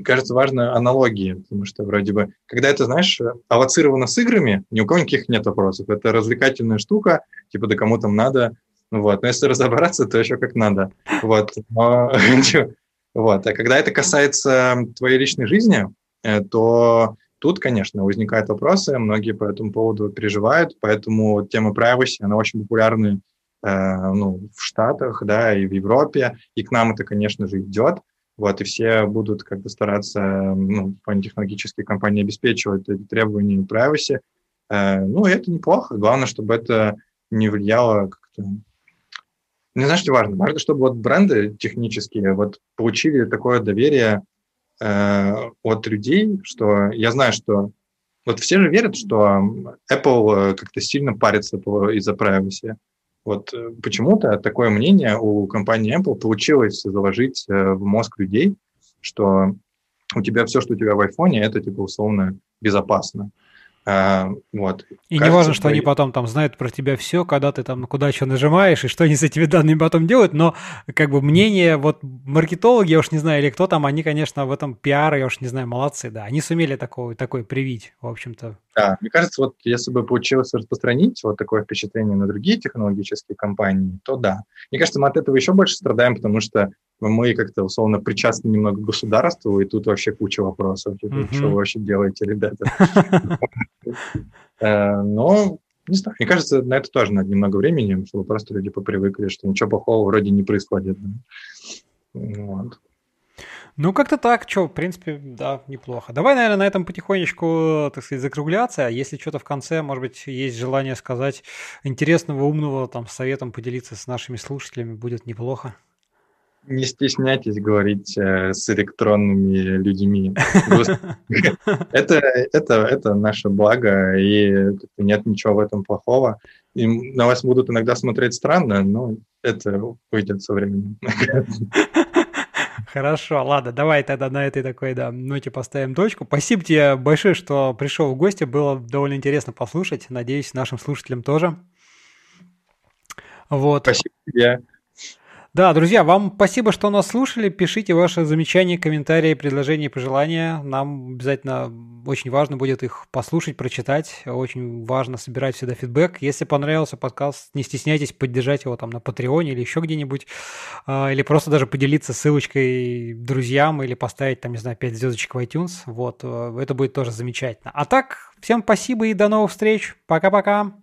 B: кажется, важно аналогии, потому что вроде бы, когда это, знаешь, авоцировано с играми, ни у кого никаких нет вопросов. Это развлекательная штука, типа, да кому там надо, вот. Но если разобраться, то еще как надо. Вот. Но Вот. А когда это касается твоей личной жизни, э, то тут, конечно, возникают вопросы, многие по этому поводу переживают, поэтому тема privacy, она очень популярна э, ну, в Штатах, да, и в Европе, и к нам это, конечно же, идет. Вот, и все будут как-то стараться, ну, технологические компании обеспечивать эти требования privacy. Э, ну, это неплохо. Главное, чтобы это не влияло как-то не знаю, что важно. Важно, чтобы вот бренды технические вот получили такое доверие э, от людей, что я знаю, что вот все же верят, что Apple как-то сильно парится из-за privacy. Вот почему-то такое мнение у компании Apple получилось заложить в мозг людей, что у тебя все, что у тебя в айфоне, это типа условно безопасно.
A: А, вот. И Кажется, не важно, что они потом там знают про тебя все, когда ты там куда что нажимаешь и что они с этими данными потом делают, но как бы мнение, вот маркетологи, я уж не знаю, или кто там, они, конечно, в этом пиар, я уж не знаю, молодцы, да, они сумели такое, такое привить, в общем-то.
B: Да, мне кажется, вот если бы получилось распространить вот такое впечатление на другие технологические компании, то да. Мне кажется, мы от этого еще больше страдаем, потому что мы как-то условно причастны немного к государству, и тут вообще куча вопросов. Mm-hmm. Что вы вообще делаете, ребята? Э, но, не знаю, мне кажется, на это тоже надо немного времени, чтобы просто люди попривыкли, что ничего плохого вроде не происходит.
A: Вот. Ну, как-то так, что, в принципе, да, неплохо. Давай, наверное, на этом потихонечку, так сказать, закругляться. Если что-то в конце, может быть, есть желание сказать интересного, умного, там, советом поделиться с нашими слушателями, будет неплохо.
B: Не стесняйтесь говорить э, с электронными людьми. Это, это, это наше благо, и нет ничего в этом плохого. И на вас будут иногда смотреть странно, но это выйдет со временем.
A: Хорошо, ладно, давай тогда на этой такой, да, ноте поставим точку. Спасибо тебе большое, что пришел в гости, было довольно интересно послушать. Надеюсь, нашим слушателям тоже.
B: Вот. Спасибо тебе.
A: Да, друзья, вам спасибо, что нас слушали. Пишите ваши замечания, комментарии, предложения, пожелания. Нам обязательно очень важно будет их послушать, прочитать. Очень важно собирать всегда фидбэк. Если понравился подкаст, не стесняйтесь поддержать его там на Патреоне или еще где-нибудь. А, или просто даже поделиться ссылочкой друзьям или поставить там, не знаю, 5 звездочек в iTunes. Вот, э, это будет тоже замечательно. А так, всем спасибо и до новых встреч. Пока-пока.